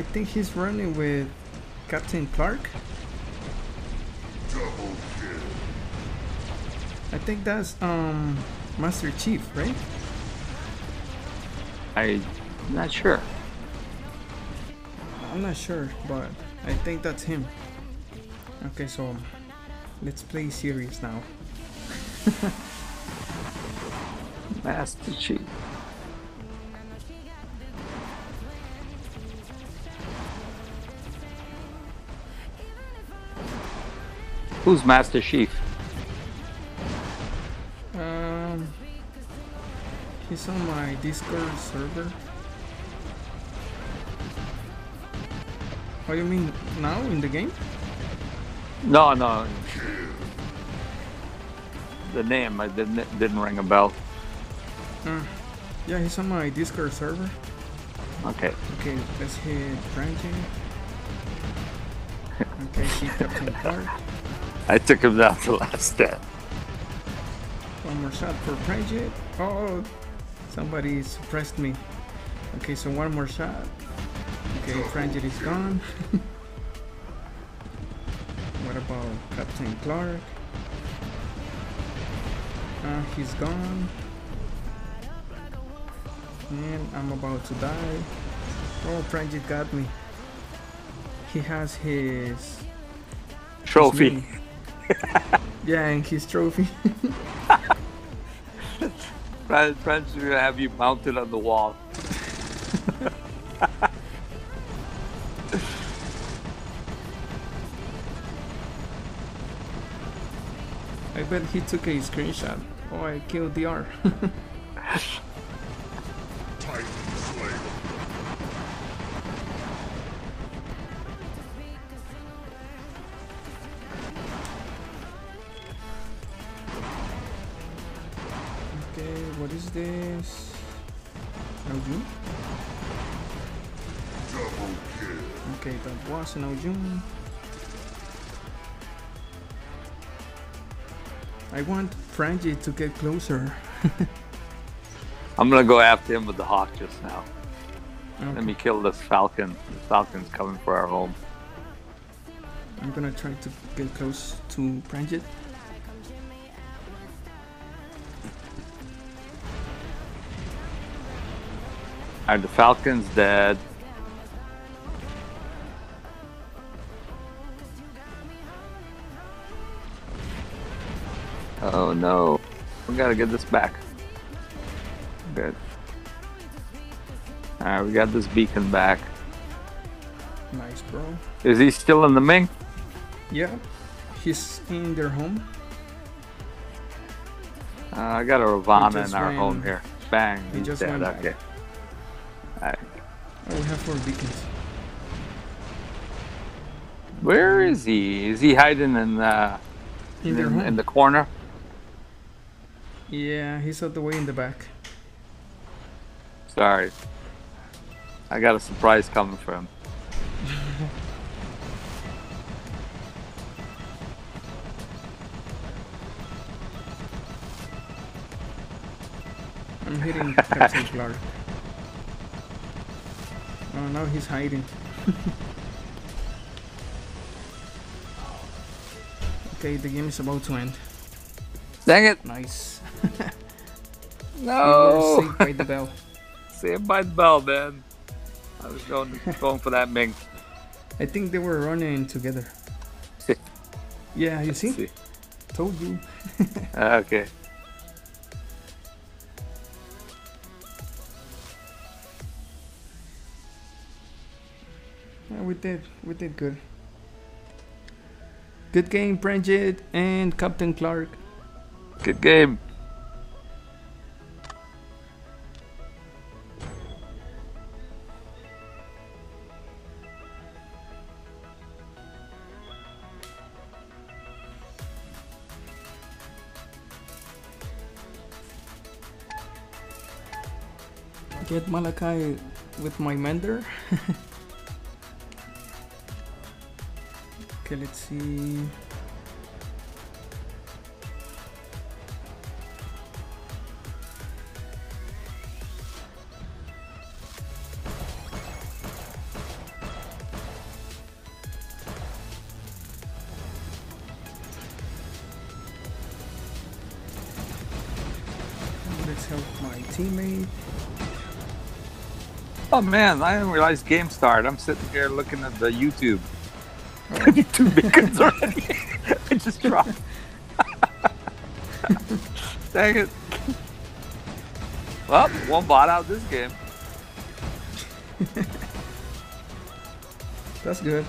I think he's running with Captain Clark. I think that's um Master Chief, right? I'm not sure. I'm not sure, but I think that's him. Okay, so let's play serious now. Master Chief. Who's Master Chief? Um, he's on my Discord server. What do you mean now in the game? No, no. The name I didn't didn't ring a bell. Uh, yeah, he's on my Discord server. Okay. Okay, let's hit Frankie. Okay, see Captain Clark. I took him down to last step. One more shot for Pranjit. Oh, somebody suppressed me. Okay, so one more shot. Okay, Pranjit is gone. what about Captain Clark? Uh, he's gone. And I'm about to die. Oh, Pranjit got me. He has his his Trophy. mini. his trophy. Friends, friends, we're gonna have you mounted on the wall. I bet he took a screenshot. Oh, I killed the Titan Okay, that. Um. I want Pranjit to get closer. I'm gonna go after him with the hawk just now. Okay. Let me kill this falcon. The falcon's coming for our home. I'm gonna try to get close to Pranjit. Alright, the falcon's dead. Oh no. We gotta get this back. Good. Alright, we got this beacon back. Nice, bro. Is he still in the Ming? Yeah, he's in their home. Uh, I got a Ravana in our ran- home here. Bang, he he's just dead. went. Okay. Alright. Oh, we have four beacons. Where is he? Is he hiding in, the In in, in the corner? Yeah, he's all the way in the back. Sorry. I got a surprise coming for him. I'm hitting Captain Clark. Oh, now he's hiding. okay, the game is about to end. Dang it! Nice. No! saved by the bell. Saved by the bell, man. I was going going for that Ming. I think they were running together. Yeah, you see? See. Told you. Ah, okay. Yeah, we did. We did good. Good game, Bridget and Captain Clark. Good game. Get Malachi with my mender. okay, let's see. Man, I didn't realize game start. I'm sitting here looking at the YouTube. Two beacons already. I just dropped. Dang it. Well, one bot out this game. That's good.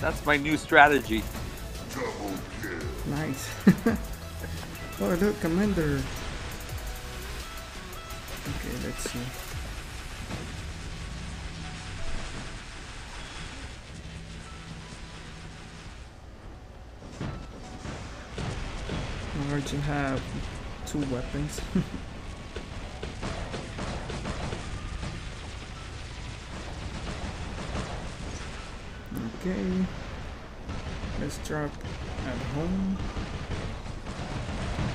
That's my new strategy. Nice. oh, look, Commander. Weapons. okay. Let's drop at home.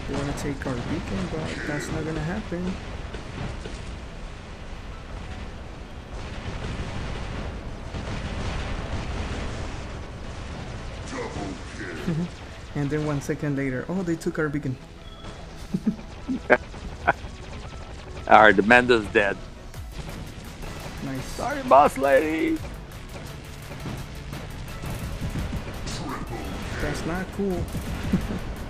They want to take our beacon, but that's not gonna happen. and then one second later, oh, they took our beacon. Alright, the Mender's dead. Nice. Sorry, boss lady. That's not cool.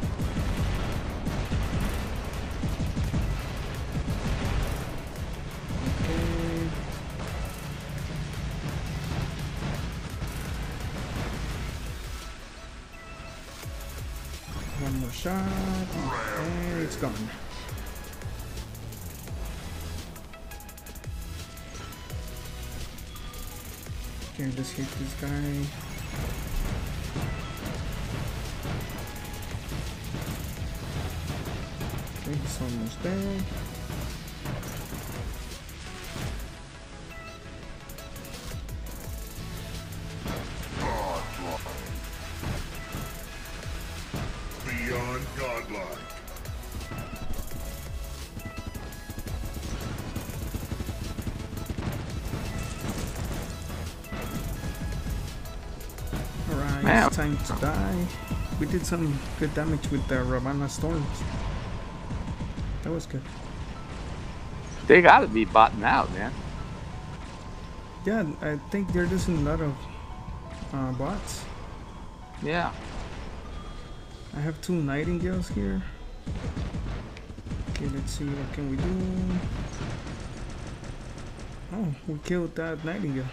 Let's hit this guy. He's almost there. Time to die. We did some good damage with the Ravana Storms. That was good. They gotta be botting out, man. Yeah, I think they're a lot of uh, bots. Yeah. I have two Nightingales here. Okay, let's see what can we do. Oh, we killed that Nightingale.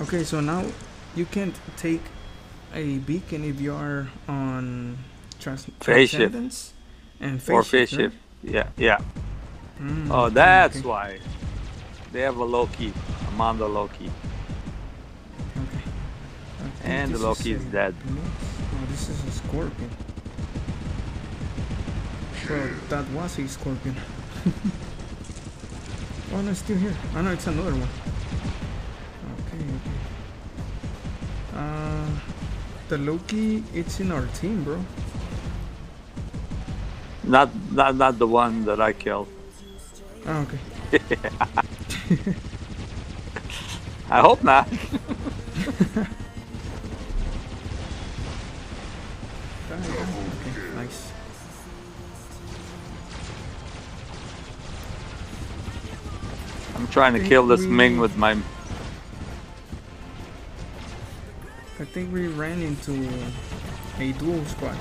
Okay, so now you can't take a beacon if you are on trans- Phase shift. Transcendence and or phase right? Yeah, yeah. Mm, Oh, that's okay, why. They have a Loki. I'm on the Loki. okay. And the this Loki is a dead. Oh, this is a scorpion. Well, that was a scorpion. oh no, it's still here. Oh no, it's another one. The Loki, it's in our team, bro. Not, not, not the one that I killed. Oh, okay. I hope not. Okay, nice. I'm trying to kill this we- Ming with my. Think we ran into a dual squad.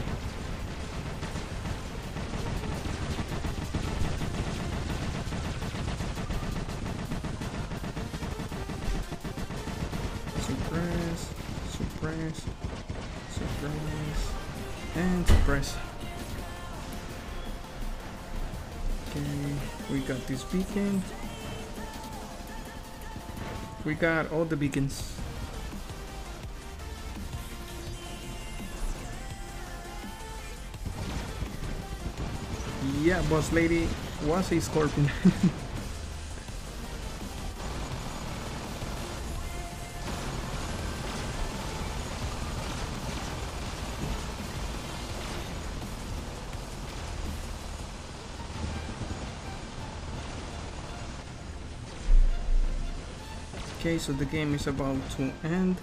Suppress, suppress, suppress, and suppress. Okay, we got this beacon. We got all the beacons. Yeah, boss lady was a scorpion. okay, so the game is about to end.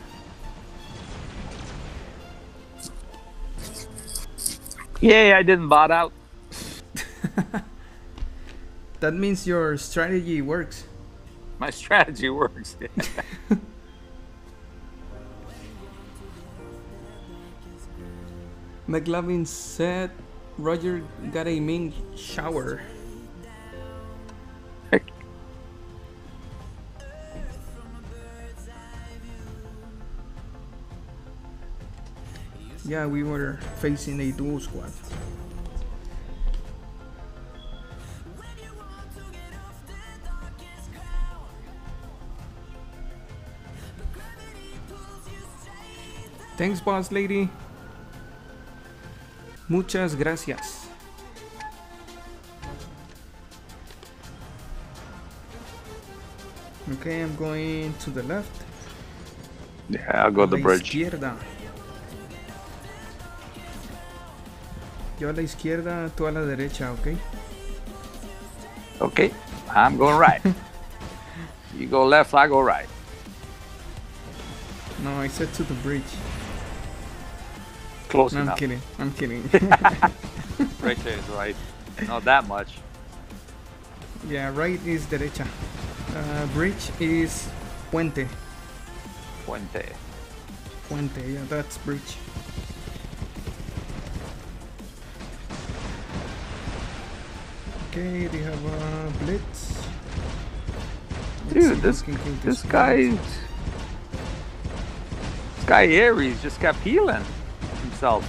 Yay! I didn't bot out. That means your strategy works. My strategy works. McLovin said Roger got a Ming shower. Yeah, we were facing a dual squad. Thanks, boss lady. Muchas gracias. Okay, I'm going to the left. yeah, I'll go the bridge. izquierda. Yo a la izquierda, tú a la derecha, ¿ok? Okay, I'm going right. you go left, I go right. No, I said to the bridge. Close No, I'm kidding. I'm kidding. Right there is right. Not that much. yeah, right is derecha. Uh, bridge is puente. Puente. Puente, yeah, that's bridge. Okay, they have a blitz. Let's Dude, who this this guy, this guy Aries just kept healing himself.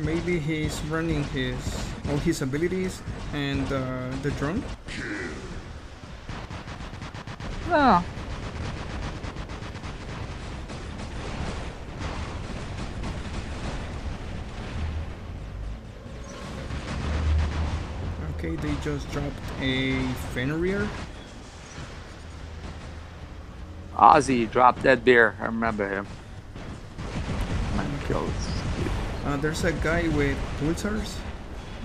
Maybe he's running his all his abilities and uh, the drone. No. Okay, they just dropped a Fenrir. Ozzy dropped that bear. I remember him. Kills. Uh, there's a guy with pulsars.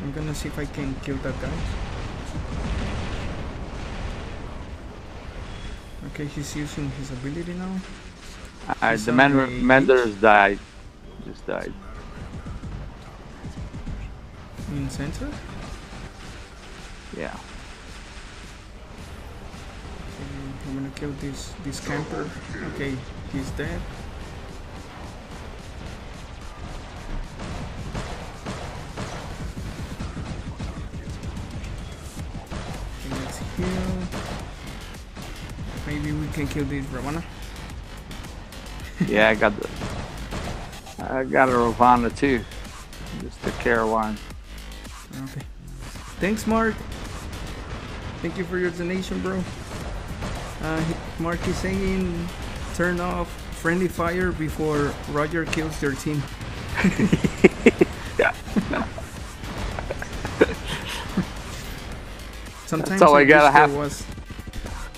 I'm gonna see if I can kill that guy. Okay, he's using his ability now. Uh, the man Menders died. Just died. In center. Yeah. Okay, I'm gonna kill this this camper. Okay, he's dead. Can kill this Ravana. Yeah, I got the. I got a Ravana too. Just took care of one. Okay. Thanks, Mark. Thank you for your donation, bro. Uh, Mark is saying turn off friendly fire before Roger kills their team. Sometimes That's all I wish gotta have- Was...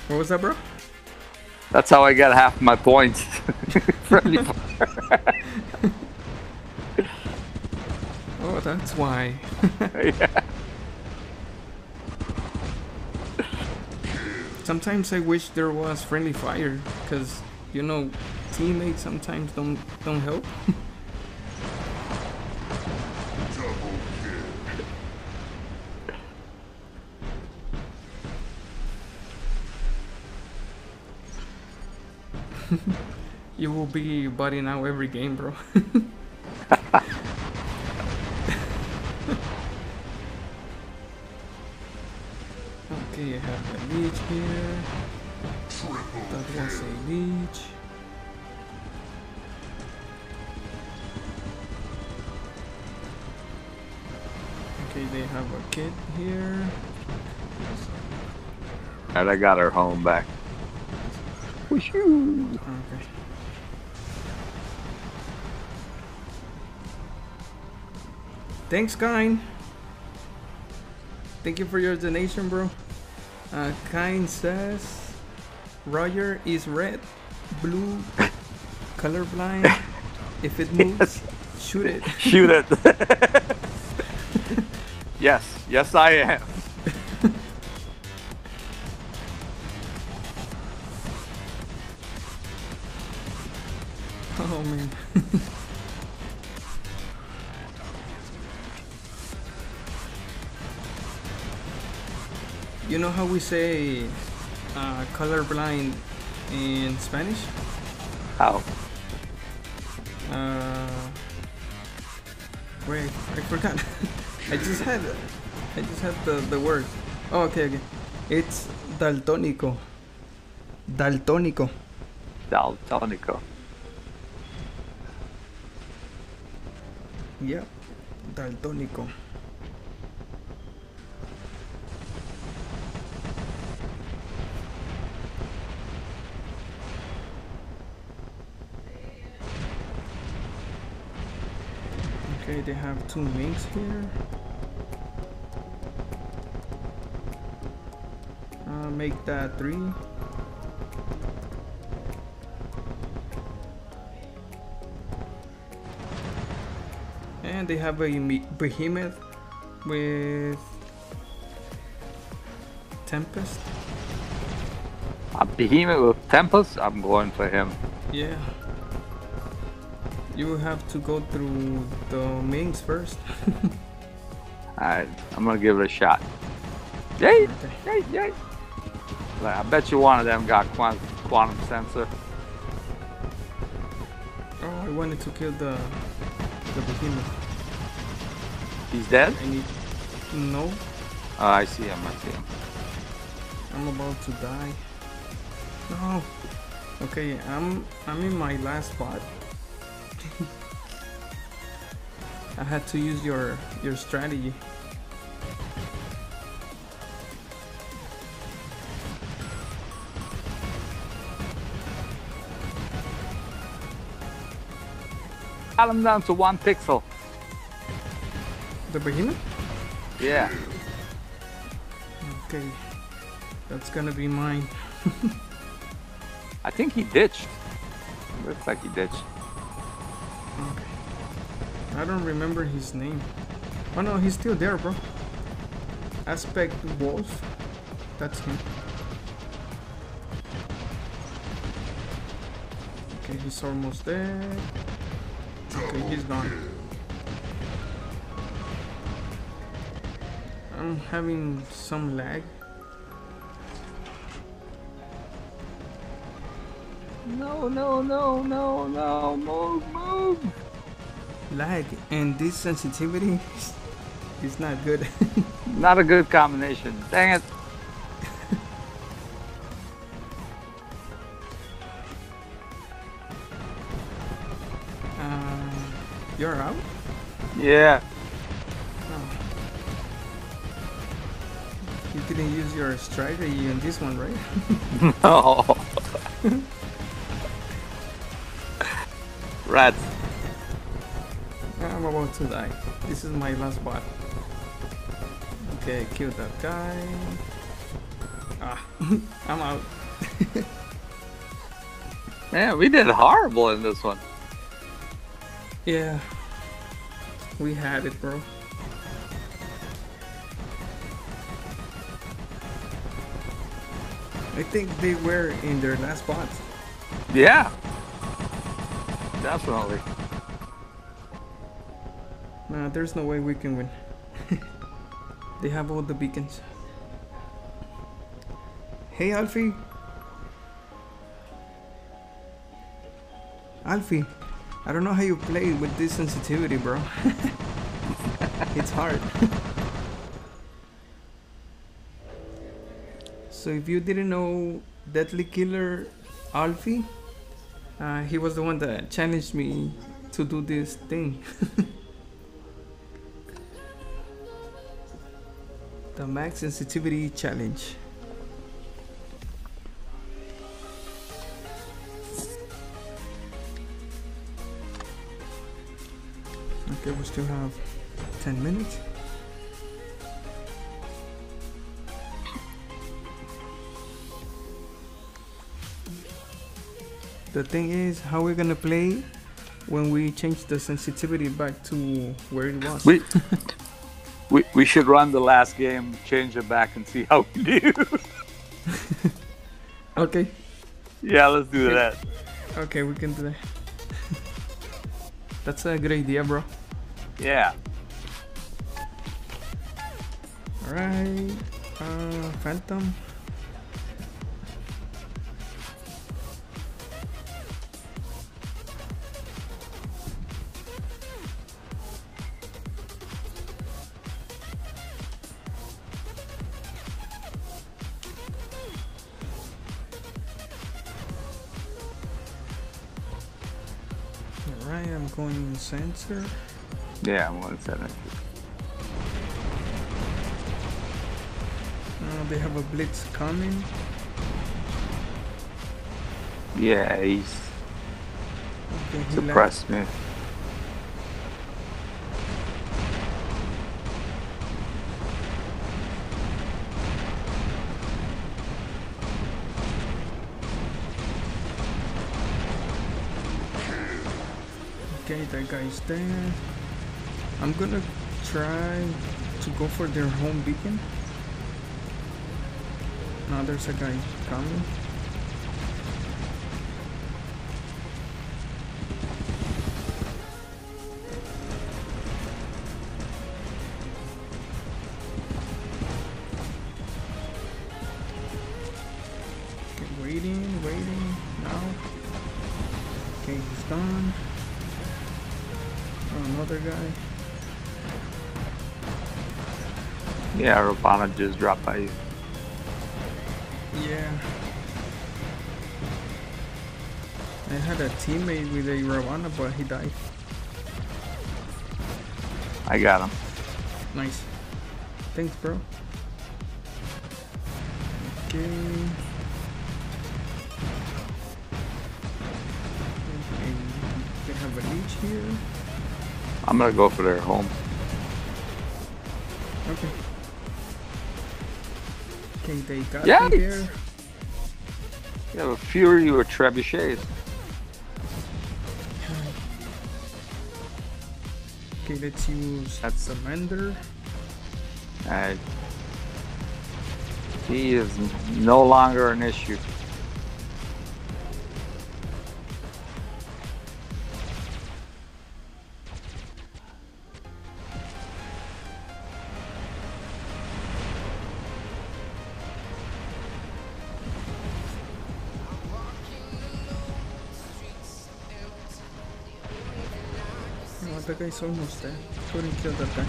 What was that, bro? That's how I got half my points. Friendly fire. Oh, that's why. yeah. Sometimes I wish there was friendly fire, cause you know, teammates sometimes don't don't help. you will be body now every game, bro. okay, I have a leech here. That was a leech. Okay, they have a kid here. And I got her home back. Okay. Thanks, Kine. Thank you for your donation, bro. Uh, Kine says Roger is red, blue, colorblind. If it moves, shoot it. Shoot it. yes, yes I am. Oh man. you know how we say uh, colorblind in Spanish? How? Uh, wait, I forgot. I just had, I just had the, the word. Oh, okay, okay. It's daltónico. Daltónico. Daltonico. Daltónico. Okay, they have two wings here. Uh, make that three. They have a behemoth with Tempest. A behemoth with Tempest? I'm going for him. Yeah. You have to go through the Mings first. Alright, I'm gonna give it a shot. Yay! Yay! Yay! I bet you one of them got quantum, quantum sensor. Oh, I wanted to kill the the behemoth. He's dead? I need. No, Oh, I see him. I see him. I'm about to die. No. Okay, I'm I'm in my last spot. I had to use your your strategy. Him down to one pixel. The behemoth? Yeah. Okay, that's gonna be mine. I think he ditched. Looks like he ditched. Okay. I don't remember his name. Oh no, he's still there, bro. Aspect Wolf. That's him. Okay, he's almost there. Okay, he's gone. I'm having some lag. No, no, no, no, no. Move, move. Lag and this sensitivity is not good. Not a good combination. Dang it. uh, you're out? Yeah. Your strategy on this one, right? No. Rats. I'm about to die. This is my last bot. Okay, kill that guy. Ah, I'm out. Man, we did horrible in this one. Yeah, we had it, bro. I think they were in their last spot. Yeah. Definitely. Nah, there's no way we can win. they have all the beacons. Hey, Alfie. Alfie, I don't know how you play with this sensitivity, bro. it's hard. so if you didn't know Deadly Killer Alfie, uh, he was the one that challenged me to do this thing. the max sensitivity challenge. Okay, we still have 10 minutes. The thing is, how we're gonna play when we change the sensitivity back to where it was. We, we, we should run the last game, change it back, and see how we do. okay, yeah, let's do that. okay, we can do that. That's a good idea, bro. Yeah. Alright, uh, Phantom. Going center. Yeah, I'm one seven. Uh, they have a blitz coming. Yeah, he's Okay, he left. suppressed me. Okay, that guy's there. I'm gonna try to go for their home beacon. Now there's a guy coming. Yeah, Ravana just dropped by you. Yeah. I had a teammate with a Ravana, but he died. I got him. Nice. Thanks, bro. Okay. Okay, They have a leech here. I'm gonna go for their home. They got Yikes. me there. You have a Fury or Trebuchets. Okay, let's use That's- the mender. Uh, he is no longer an issue. Guy's almost dead. Couldn't kill that guy.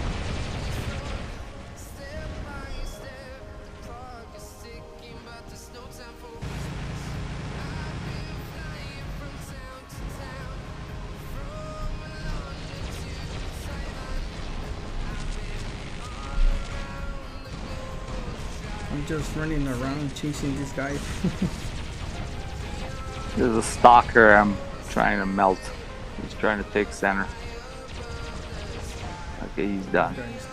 I'm just running around chasing this guy. There's a stalker I'm trying to melt. He's trying to take center. Okay, he's done. Guy's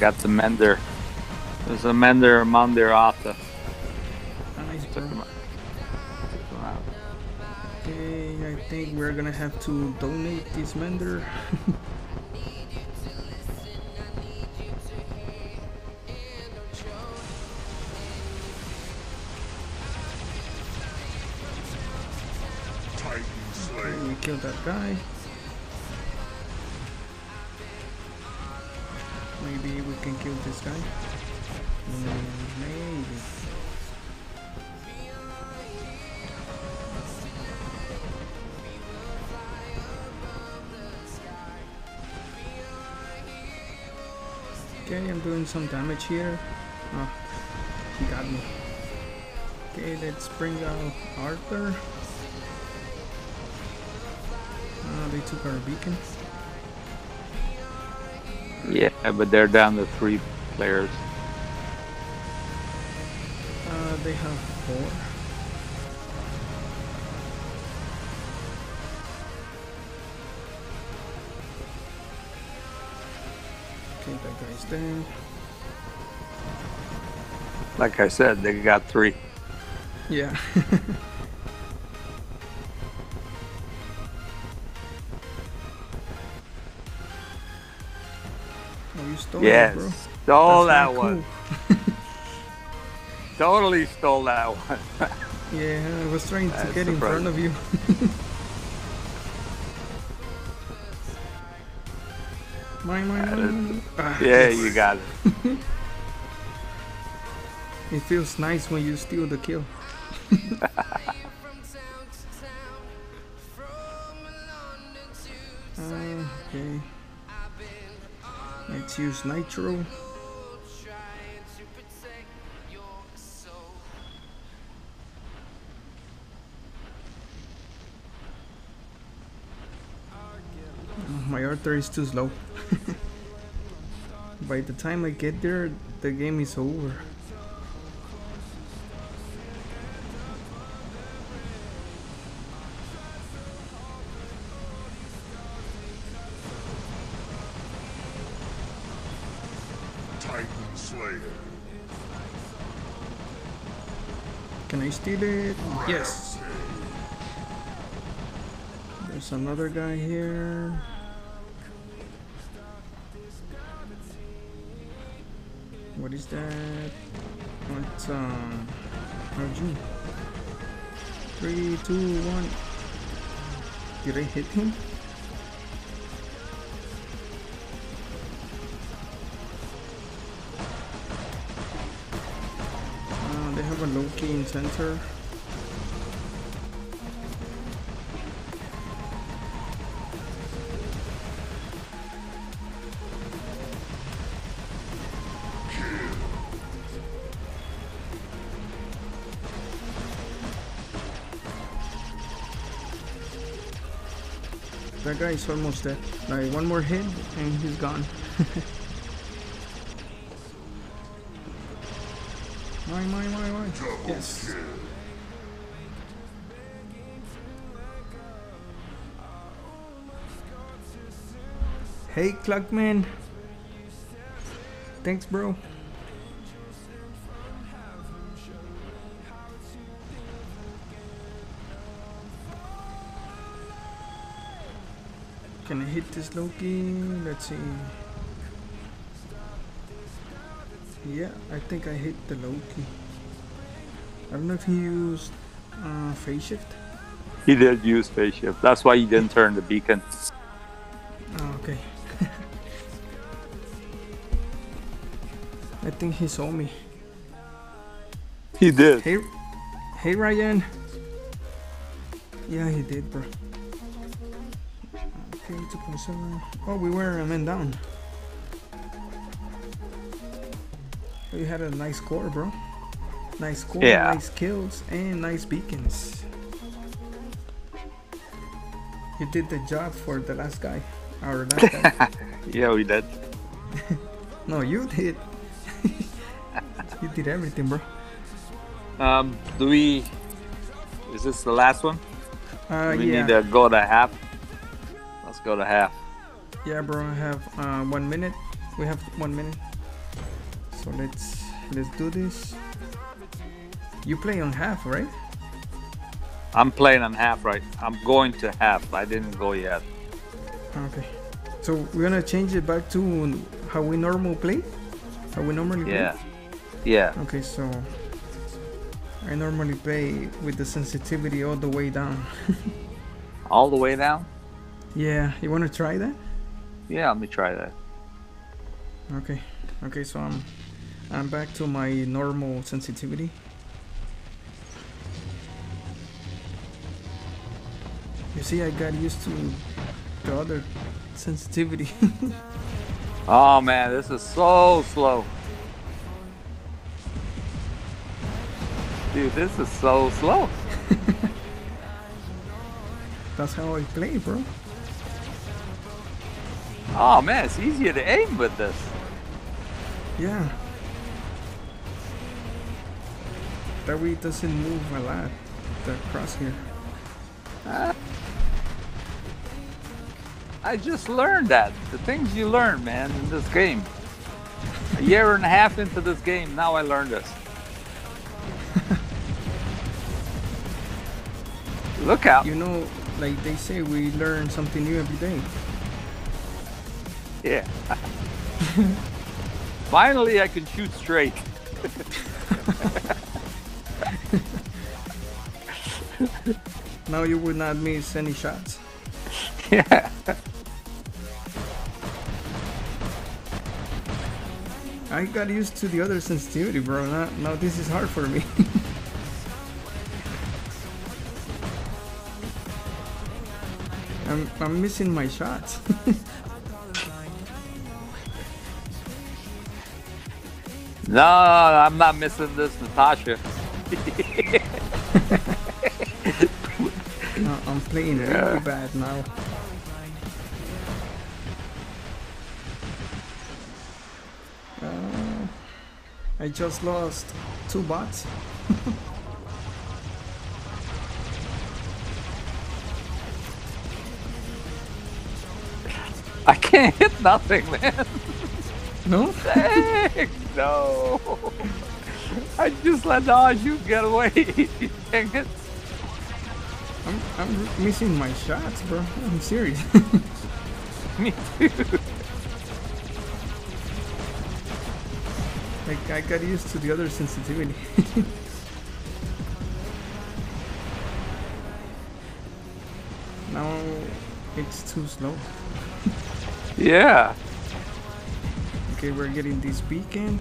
got the mender. There's a mender among their author. Nice, Took him out. Took him out. Okay, I think we're gonna have to donate this mender. Titan Okay, we killed that guy. Kill this guy. Mm, maybe. Okay, I'm doing some damage here. Oh, he got me. Okay, let's bring out Arthur. Uh, they took our beacon. Yeah, but they're down to three players. Uh, they have four. Okay, that guy's dead. Like I said, they got three. Yeah. Yes, it, bro. stole That's that not one. Totally stole that one. Yeah, I was trying to get in front of you. mine, mine, mine, mine. Ah, yeah, yes. you got it. It feels nice when you steal the kill. Use nitro. Oh, my Arthur is too slow. By the time I get there, the game is over. Another guy here. What is that? What's um Ao Jun? Three, two, one. Did I hit him? Uh, they have a Loki in center. That guy is almost dead. Like one more hit and he's gone. mine, mine, mine, mine. Yes. Hey, Cluckman. Thanks, bro. This Loki? Let's see. Yeah, I think I hit the Loki. I don't know if he used uh, phase shift. He did use phase shift. That's why he didn't turn the beacon. Oh, okay. I think he saw me. He did. Hey, hey Ryan. Yeah, he did, bro. Okay, 2.7. Oh, we were a man down. You had a nice score, bro. Nice score, Yeah. nice kills, and nice beacons. You did the job for the last guy. Our last guy. Yeah, we did. no, you did. you did everything, bro. Um, do we? Is this the last one? Uh, Do we yeah. need to go to half. Let's go to half. Yeah, bro. I have uh, one minute. We have one minute. So let's let's do this. You play on half, right? I'm playing on half right. I'm going to half. I didn't go yet. Okay. So we're gonna change it back to how we normal play. How we normally play? Yeah. Yeah. Okay, so I normally play with the sensitivity all the way down. All the way down. Yeah, you wanna try that? Yeah. Let me try that. Okay. Okay, so I'm I'm back to my normal sensitivity. You see, I got used to the other sensitivity. Oh man, this is so slow. Dude, this is so slow. That's how I play, bro. Oh man, it's easier to aim with this. Yeah. That way it doesn't move a lot. The crosshair. Ah. I just learned that. The things you learn, man, in this game. A year and a half into this game, now I learned this. Look out. You know, like they say, we learn something new every day. Yeah. Finally, I can shoot straight. Now you would not miss any shots. Yeah. I got used to the other sensitivity, bro. Now, now this is hard for me. I'm, I'm missing my shots. No, I'm not missing this, Natasha. No, I'm playing Yeah. really bad now. Uh, I just lost two bots. I can't hit nothing, man. No? No. I just let you get away. Dang it. I'm, I'm missing my shots, bro. I'm serious. Me too. like I got used to the other sensitivity. now it's too slow. Yeah. Okay, we're getting this beacon.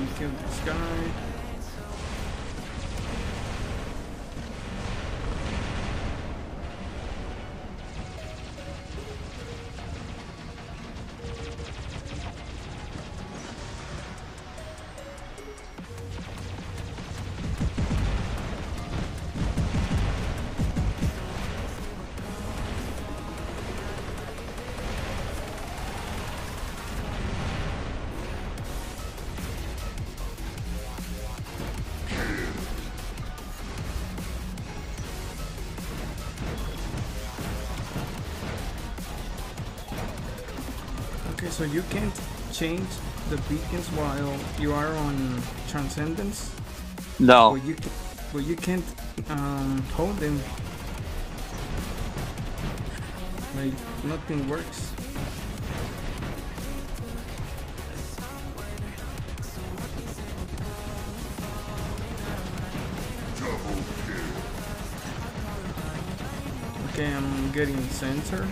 We kill this guy? You can't change the beacons while you are on Transcendence? No. But you, ca- but you can't um, hold them. Like, nothing works. Okay, I'm getting center.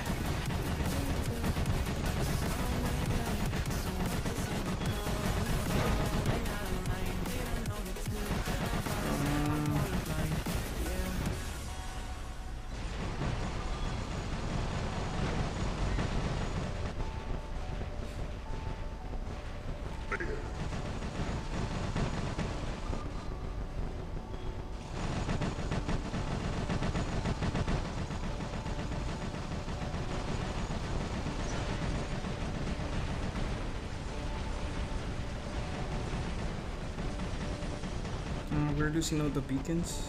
Uh, all the beacons.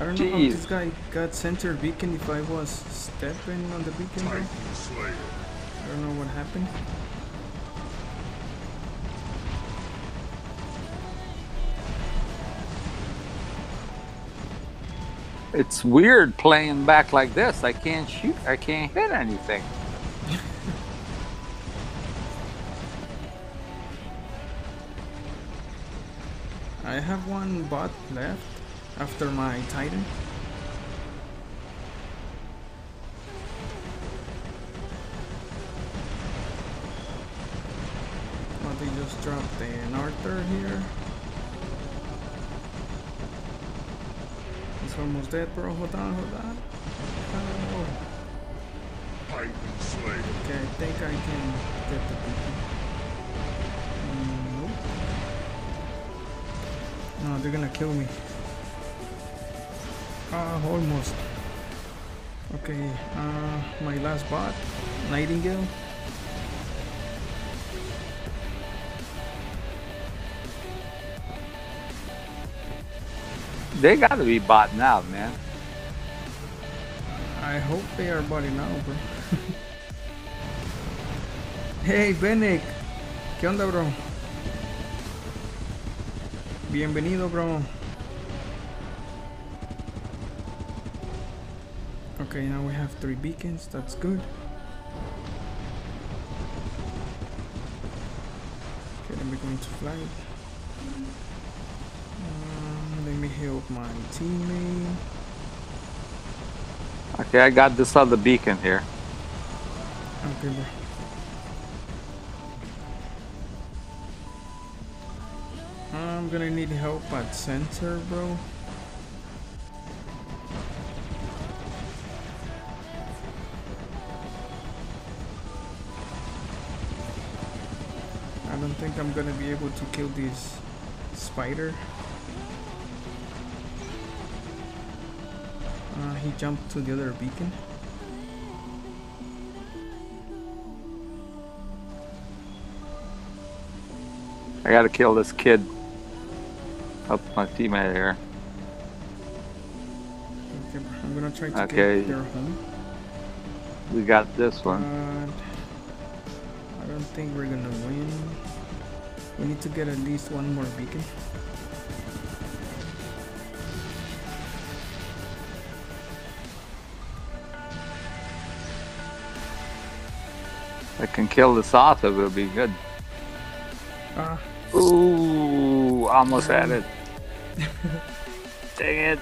I don't know how this guy got center beacon if I was stepping on the beacon. bro. I don't know what happened. It's weird playing back like this. I can't shoot. I can't hit anything. Have one bot left after my Titan. Well, they just dropped an Arthur here. He's almost dead, bro. Hold on, hold on. Oh. Okay, I think I can get the gonna kill me. Ah, almost. Okay, uh, my last bot, Nightingale. They got to be botting out, man. I hope they are botting out, bro. hey, Benek. ¿Qué onda, bro? Bienvenido, bro. Okay, now we have three beacons. That's good. Okay, then we're going to flag. Um, let me help my teammate. Okay, I got this other beacon here. Okay, bro. Need help at center, bro. I don't think I'm gonna be able to kill this spider. Uh, he jumped to the other beacon. I got to kill this kid. Help my teammate here. Okay. I'm gonna try to Okay. get home. We got this But one. I don't think we're gonna win. We need to get at least one more beacon. I can kill this. It will be good. Ah, Ooh, almost had it. Dang it.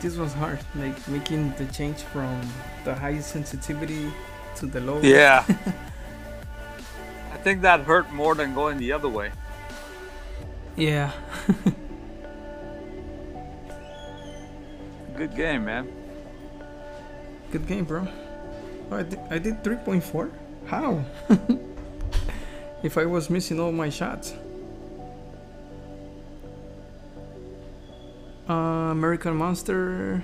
this was hard. Like making the change from the high sensitivity to the low. Yeah. I think that hurt more than going the other way. Yeah. Good game, man. Good game, bro. Oh, I, did, I did 3.4? How? if I was missing all my shots. Uh, American Monster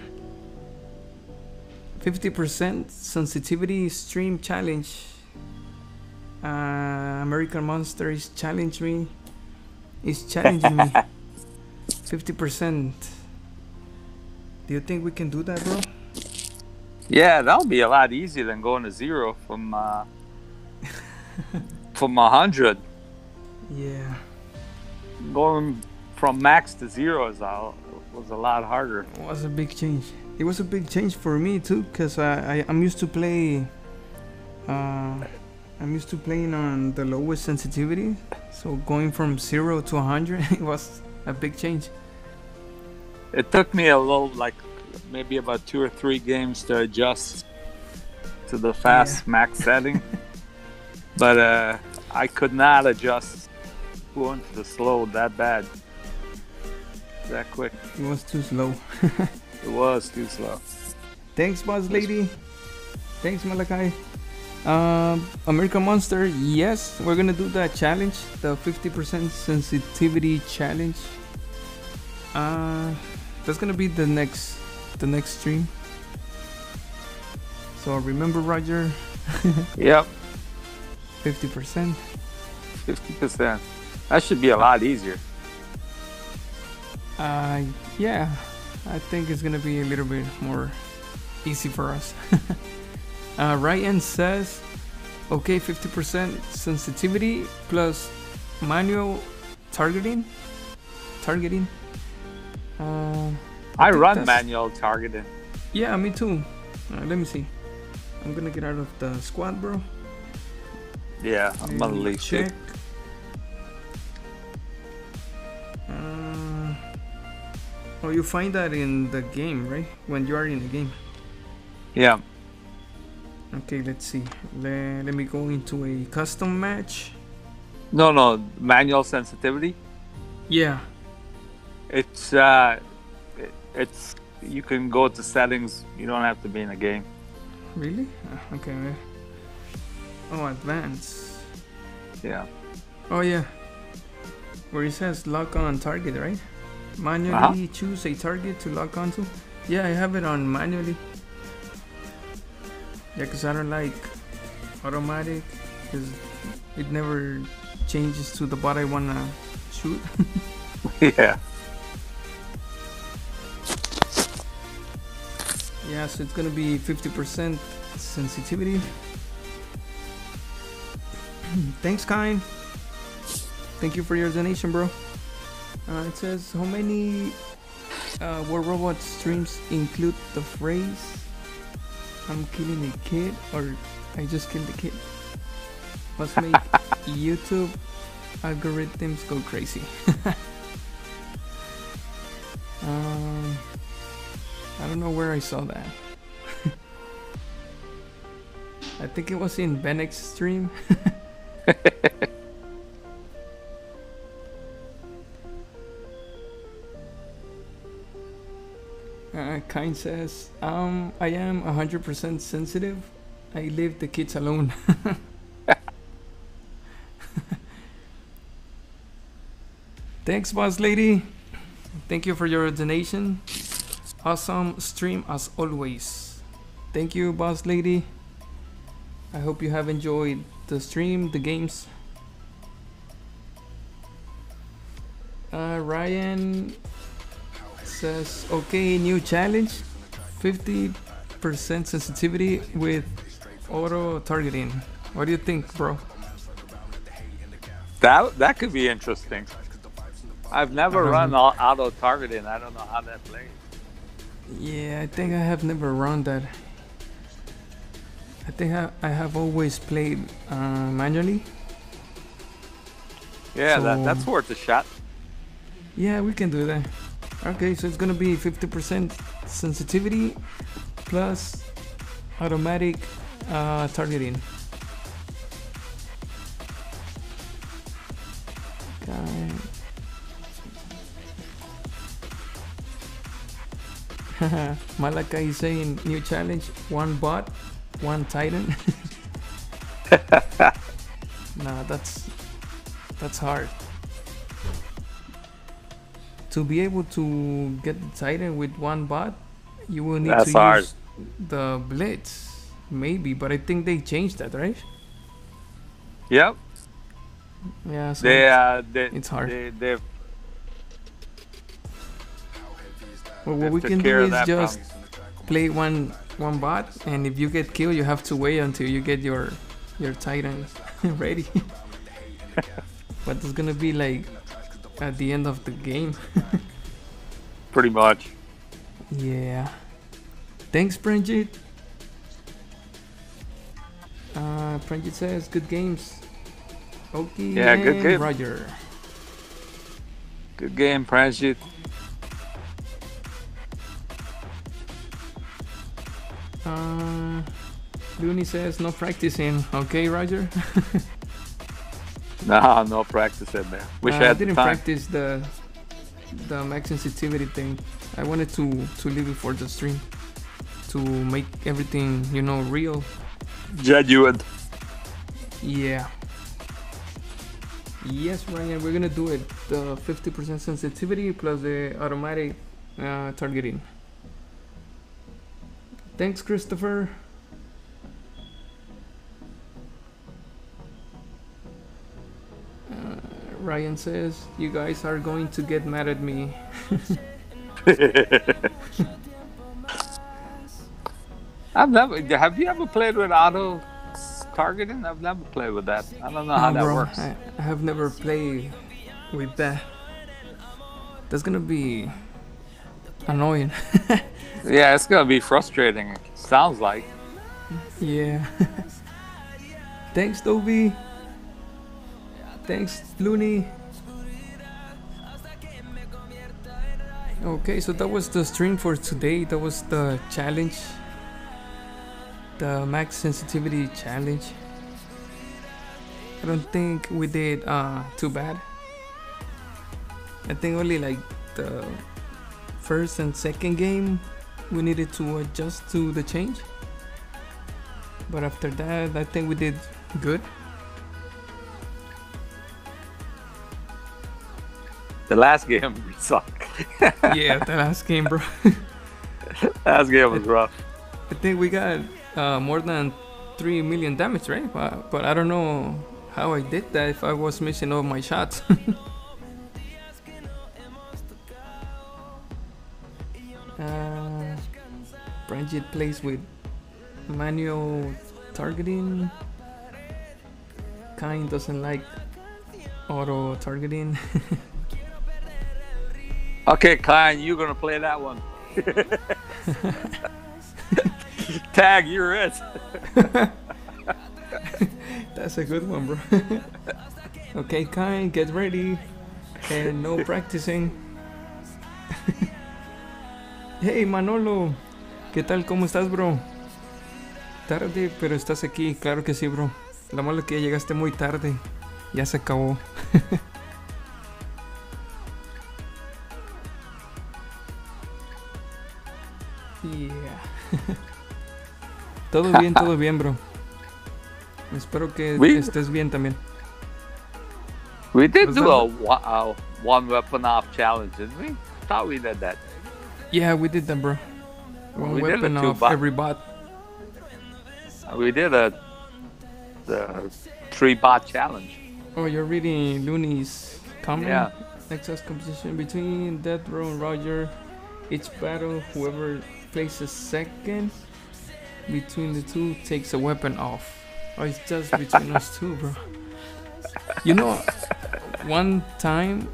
50% sensitivity stream challenge. Uh, American Monster is challenging me. Is challenging me. 50%. Do you think we can do that, bro? Yeah, that'll be a lot easier than going to zero from uh, from a 100 Yeah. going from max to zero is a, was a lot harder. It was a big change. It was a big change for me too, cause I, I I'm used to play. Uh, I'm used to playing on the lowest sensitivity, so going from zero to 100 it was a big change. It took me a little, like maybe about two or three games to adjust to the fast max setting, but uh, I could not adjust going to the slow that bad, that quick. It was too slow. It was too slow. Thanks, boss lady. Thanks, Malachi. Um, American Monster, yes, we're gonna do that challenge, the 50% sensitivity challenge. Uh, that's gonna be the next, the next stream. So remember, Roger, Yep, 50%. 50%. That should be a lot easier. Uh, yeah, I think it's gonna be a little bit more easy for us. uh, Ryan says, okay, 50% sensitivity plus manual targeting. Targeting. Uh, I think run manual targeting. Yeah, me too. Uh, let me see. I'm gonna get out of the squad, bro. Yeah, I'm gonna leave check. it. Uh, oh, you find that in the game, right? When you are in the game. Yeah, Okay, let's see. Le- let me go into a custom match. no, no, manual sensitivity. Yeah. It's uh, it, it's you can go to settings. You don't have to be in a game. Really? Uh, okay. Oh, advanced. Yeah, Oh yeah. Where it says lock on target, right? Manually uh-huh. choose a target to lock onto. Yeah, I have it on manually. Yeah, cause I don't like automatic, cause it never changes to the bot I wanna shoot. yeah. Yeah, so it's gonna be 50% sensitivity. Thanks, kind. Thank you for your donation, bro. Uh, it says how many uh, War Robot streams include the phrase "I'm killing a kid" or "I just killed a kid." Must make YouTube algorithms go crazy. um, I don't know where I saw that. I think it was in Benex's stream. Kind says, um, I am 100% sensitive. I leave the kids alone. Thanks, boss lady. Thank you for your donation. Awesome stream as always. Thank you, boss lady. I hope you have enjoyed the stream, the games. Uh, Ryan says, okay, new challenge 50% sensitivity with auto targeting. What do you think, bro? That that could be interesting. I've never Um, run au- auto targeting. I don't know how that plays. Yeah, I think I have never run that. I think I, I have always played uh, manually. Yeah, that, that's worth a shot. Yeah, we can do that. Okay, so it's gonna be 50% sensitivity plus automatic uh, targeting. Okay. Malaka is saying new challenge: one bot, one titan. nah, that's that's hard. To be able to get the titan with one bot, you will need That's to hard. use the blitz, maybe. But I think they changed that, right? Yep. Yeah. So They uh they it's hard. They they've, well, what we can do is just problem. play one one bot, and if you get killed, you have to wait until you get your your Titan ready. but it's gonna be like at the end of the game. Pretty much. yeah. Thanks, Pranjit. Uh, Pranjit says good games. Okay. Yeah, good game. Roger. Good game, Pranjit. Uh, Looney says no practicing. Okay, Roger. Nah, no practice in there. Wish Uh, I had the didn't time. practice the the max sensitivity thing. I wanted to to leave it for the stream to make everything you know real. Genuine. Yeah. Yes, Ryan, we're gonna do it. The 50% sensitivity plus the automatic uh, targeting. Thanks, Christopher. Uh, Ryan says, You guys are going to get mad at me. I've never. Have you ever played with auto targeting? I've never played with that. I don't know how Nah, that bro, works. I, I have never played with that. That's gonna be annoying. Yeah, it's gonna be frustrating. Sounds like. Yeah. Thanks, Toby. Thanks, Looney. Okay, so that was the stream for today. That was the challenge. The max sensitivity challenge. I don't think we did uh, too bad. I think only like the first and second game we needed to adjust to the change. But after that, I think we did good. The last game sucked. yeah, the last game, bro. last game was rough. I think we got uh, more than 3 million damage, right? But, but I don't know how I did that if I was missing all my shots. uh, Pranjit plays with manual targeting. Kind doesn't like auto targeting. Okay, Klein, you're gonna play that one. Tag, you're it. That's a good one, bro. okay, Kai, get ready. And no practicing. hey, Manolo. ¿Qué tal? ¿Cómo estás, bro? Tarde, pero estás aquí. Claro que sí, bro. La malo es que ya llegaste muy tarde. Ya se acabó. Yeah. todo bien, todo bien, bro. Espero que We- estés bien también. We did Was do that- a, a one weapon off challenge, didn't we? Thought we did that. Yeah, we did that, bro. One We weapon off but- every bot. Uh, we did a the three bot challenge. Oh, you're reading Looney's comment? Yeah. Nexus competition between Death Row and Roger. Each battle, whoever places second between the two takes a weapon off. Or it's just between us two, bro. You know, one time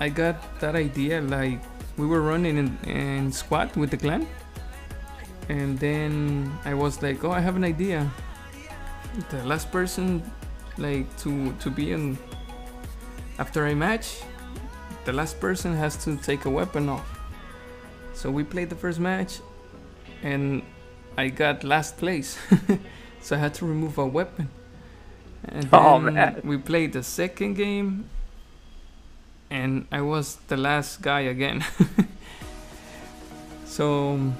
I got that idea, like, we were running in, in squad with the clan. And then I was like, oh, I have an idea. The last person, like, to, to be in after a match, the last person has to take a weapon off. So we played the first match, and I got last place, so I had to remove a weapon. And oh, then Oh, man. we played the second game, and I was the last guy again. so um,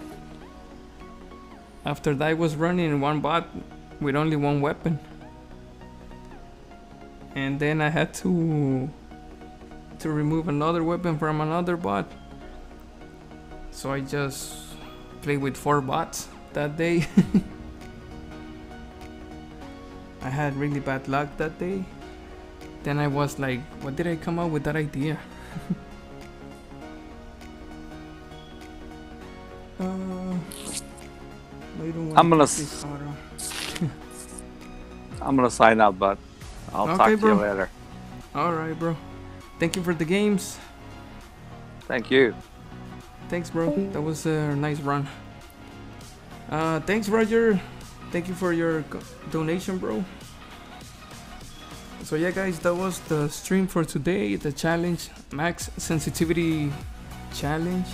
after that, I was running in one bot with only one weapon and then I had to to remove another weapon from another bot. So I just played with four bots that day. I had really bad luck that day. Then I was like, what did I come up with that idea? uh, I don't wanna I'm gonna I'm gonna sign up, but I'll Okay, talk to bro. you later. All right, bro. Thank you for the games. Thank you. Thanks, bro. That was a nice run. Uh, thanks, Roger. Thank you for your donation, bro. So yeah, guys, that was the stream for today. The challenge, max sensitivity challenge.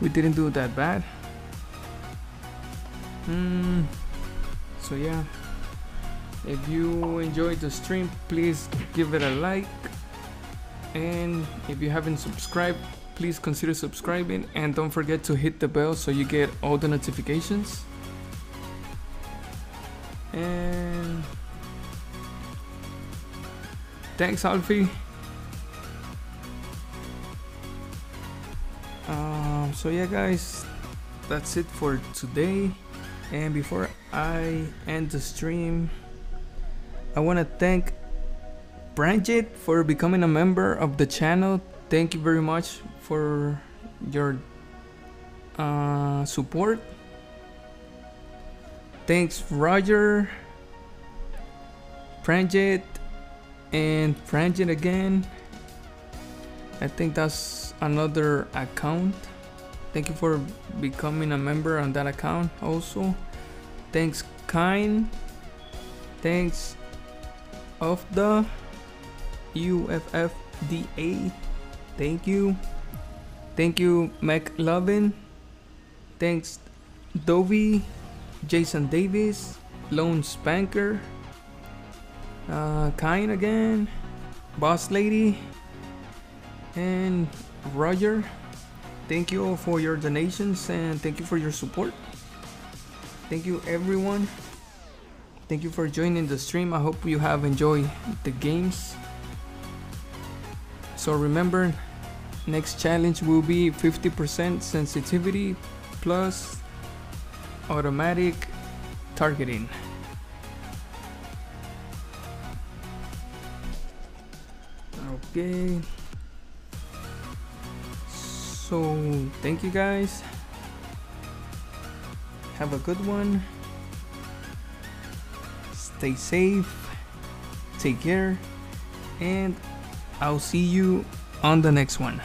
We didn't do that bad. Hmm. So yeah, if you enjoyed the stream, please give it a like. And if you haven't subscribed, please consider subscribing and don't forget to hit the bell so you get all the notifications. And thanks, Alfie. Um, so yeah, guys, that's it for today. And before I end the stream, I want to thank Pranjit for becoming a member of the channel. Thank you very much for your uh, support. Thanks, Roger, Pranjit, and Pranjit again. I think that's another account. Thank you for becoming a member on that account also. Thanks, Kind. Thanks, of the UFFDA. Thank you. Thank you, McLovin. Thanks, Dovey, Jason Davis, Lone Spanker, uh, Kine again, Boss Lady, and Roger. Thank you all for your donations and thank you for your support. Thank you, everyone. Thank you for joining the stream. I hope you have enjoyed the games. So remember, next challenge will be 50% sensitivity plus automatic targeting. Okay. So, thank you guys. Have a good one. Stay safe. Take care. And I'll see you on the next one.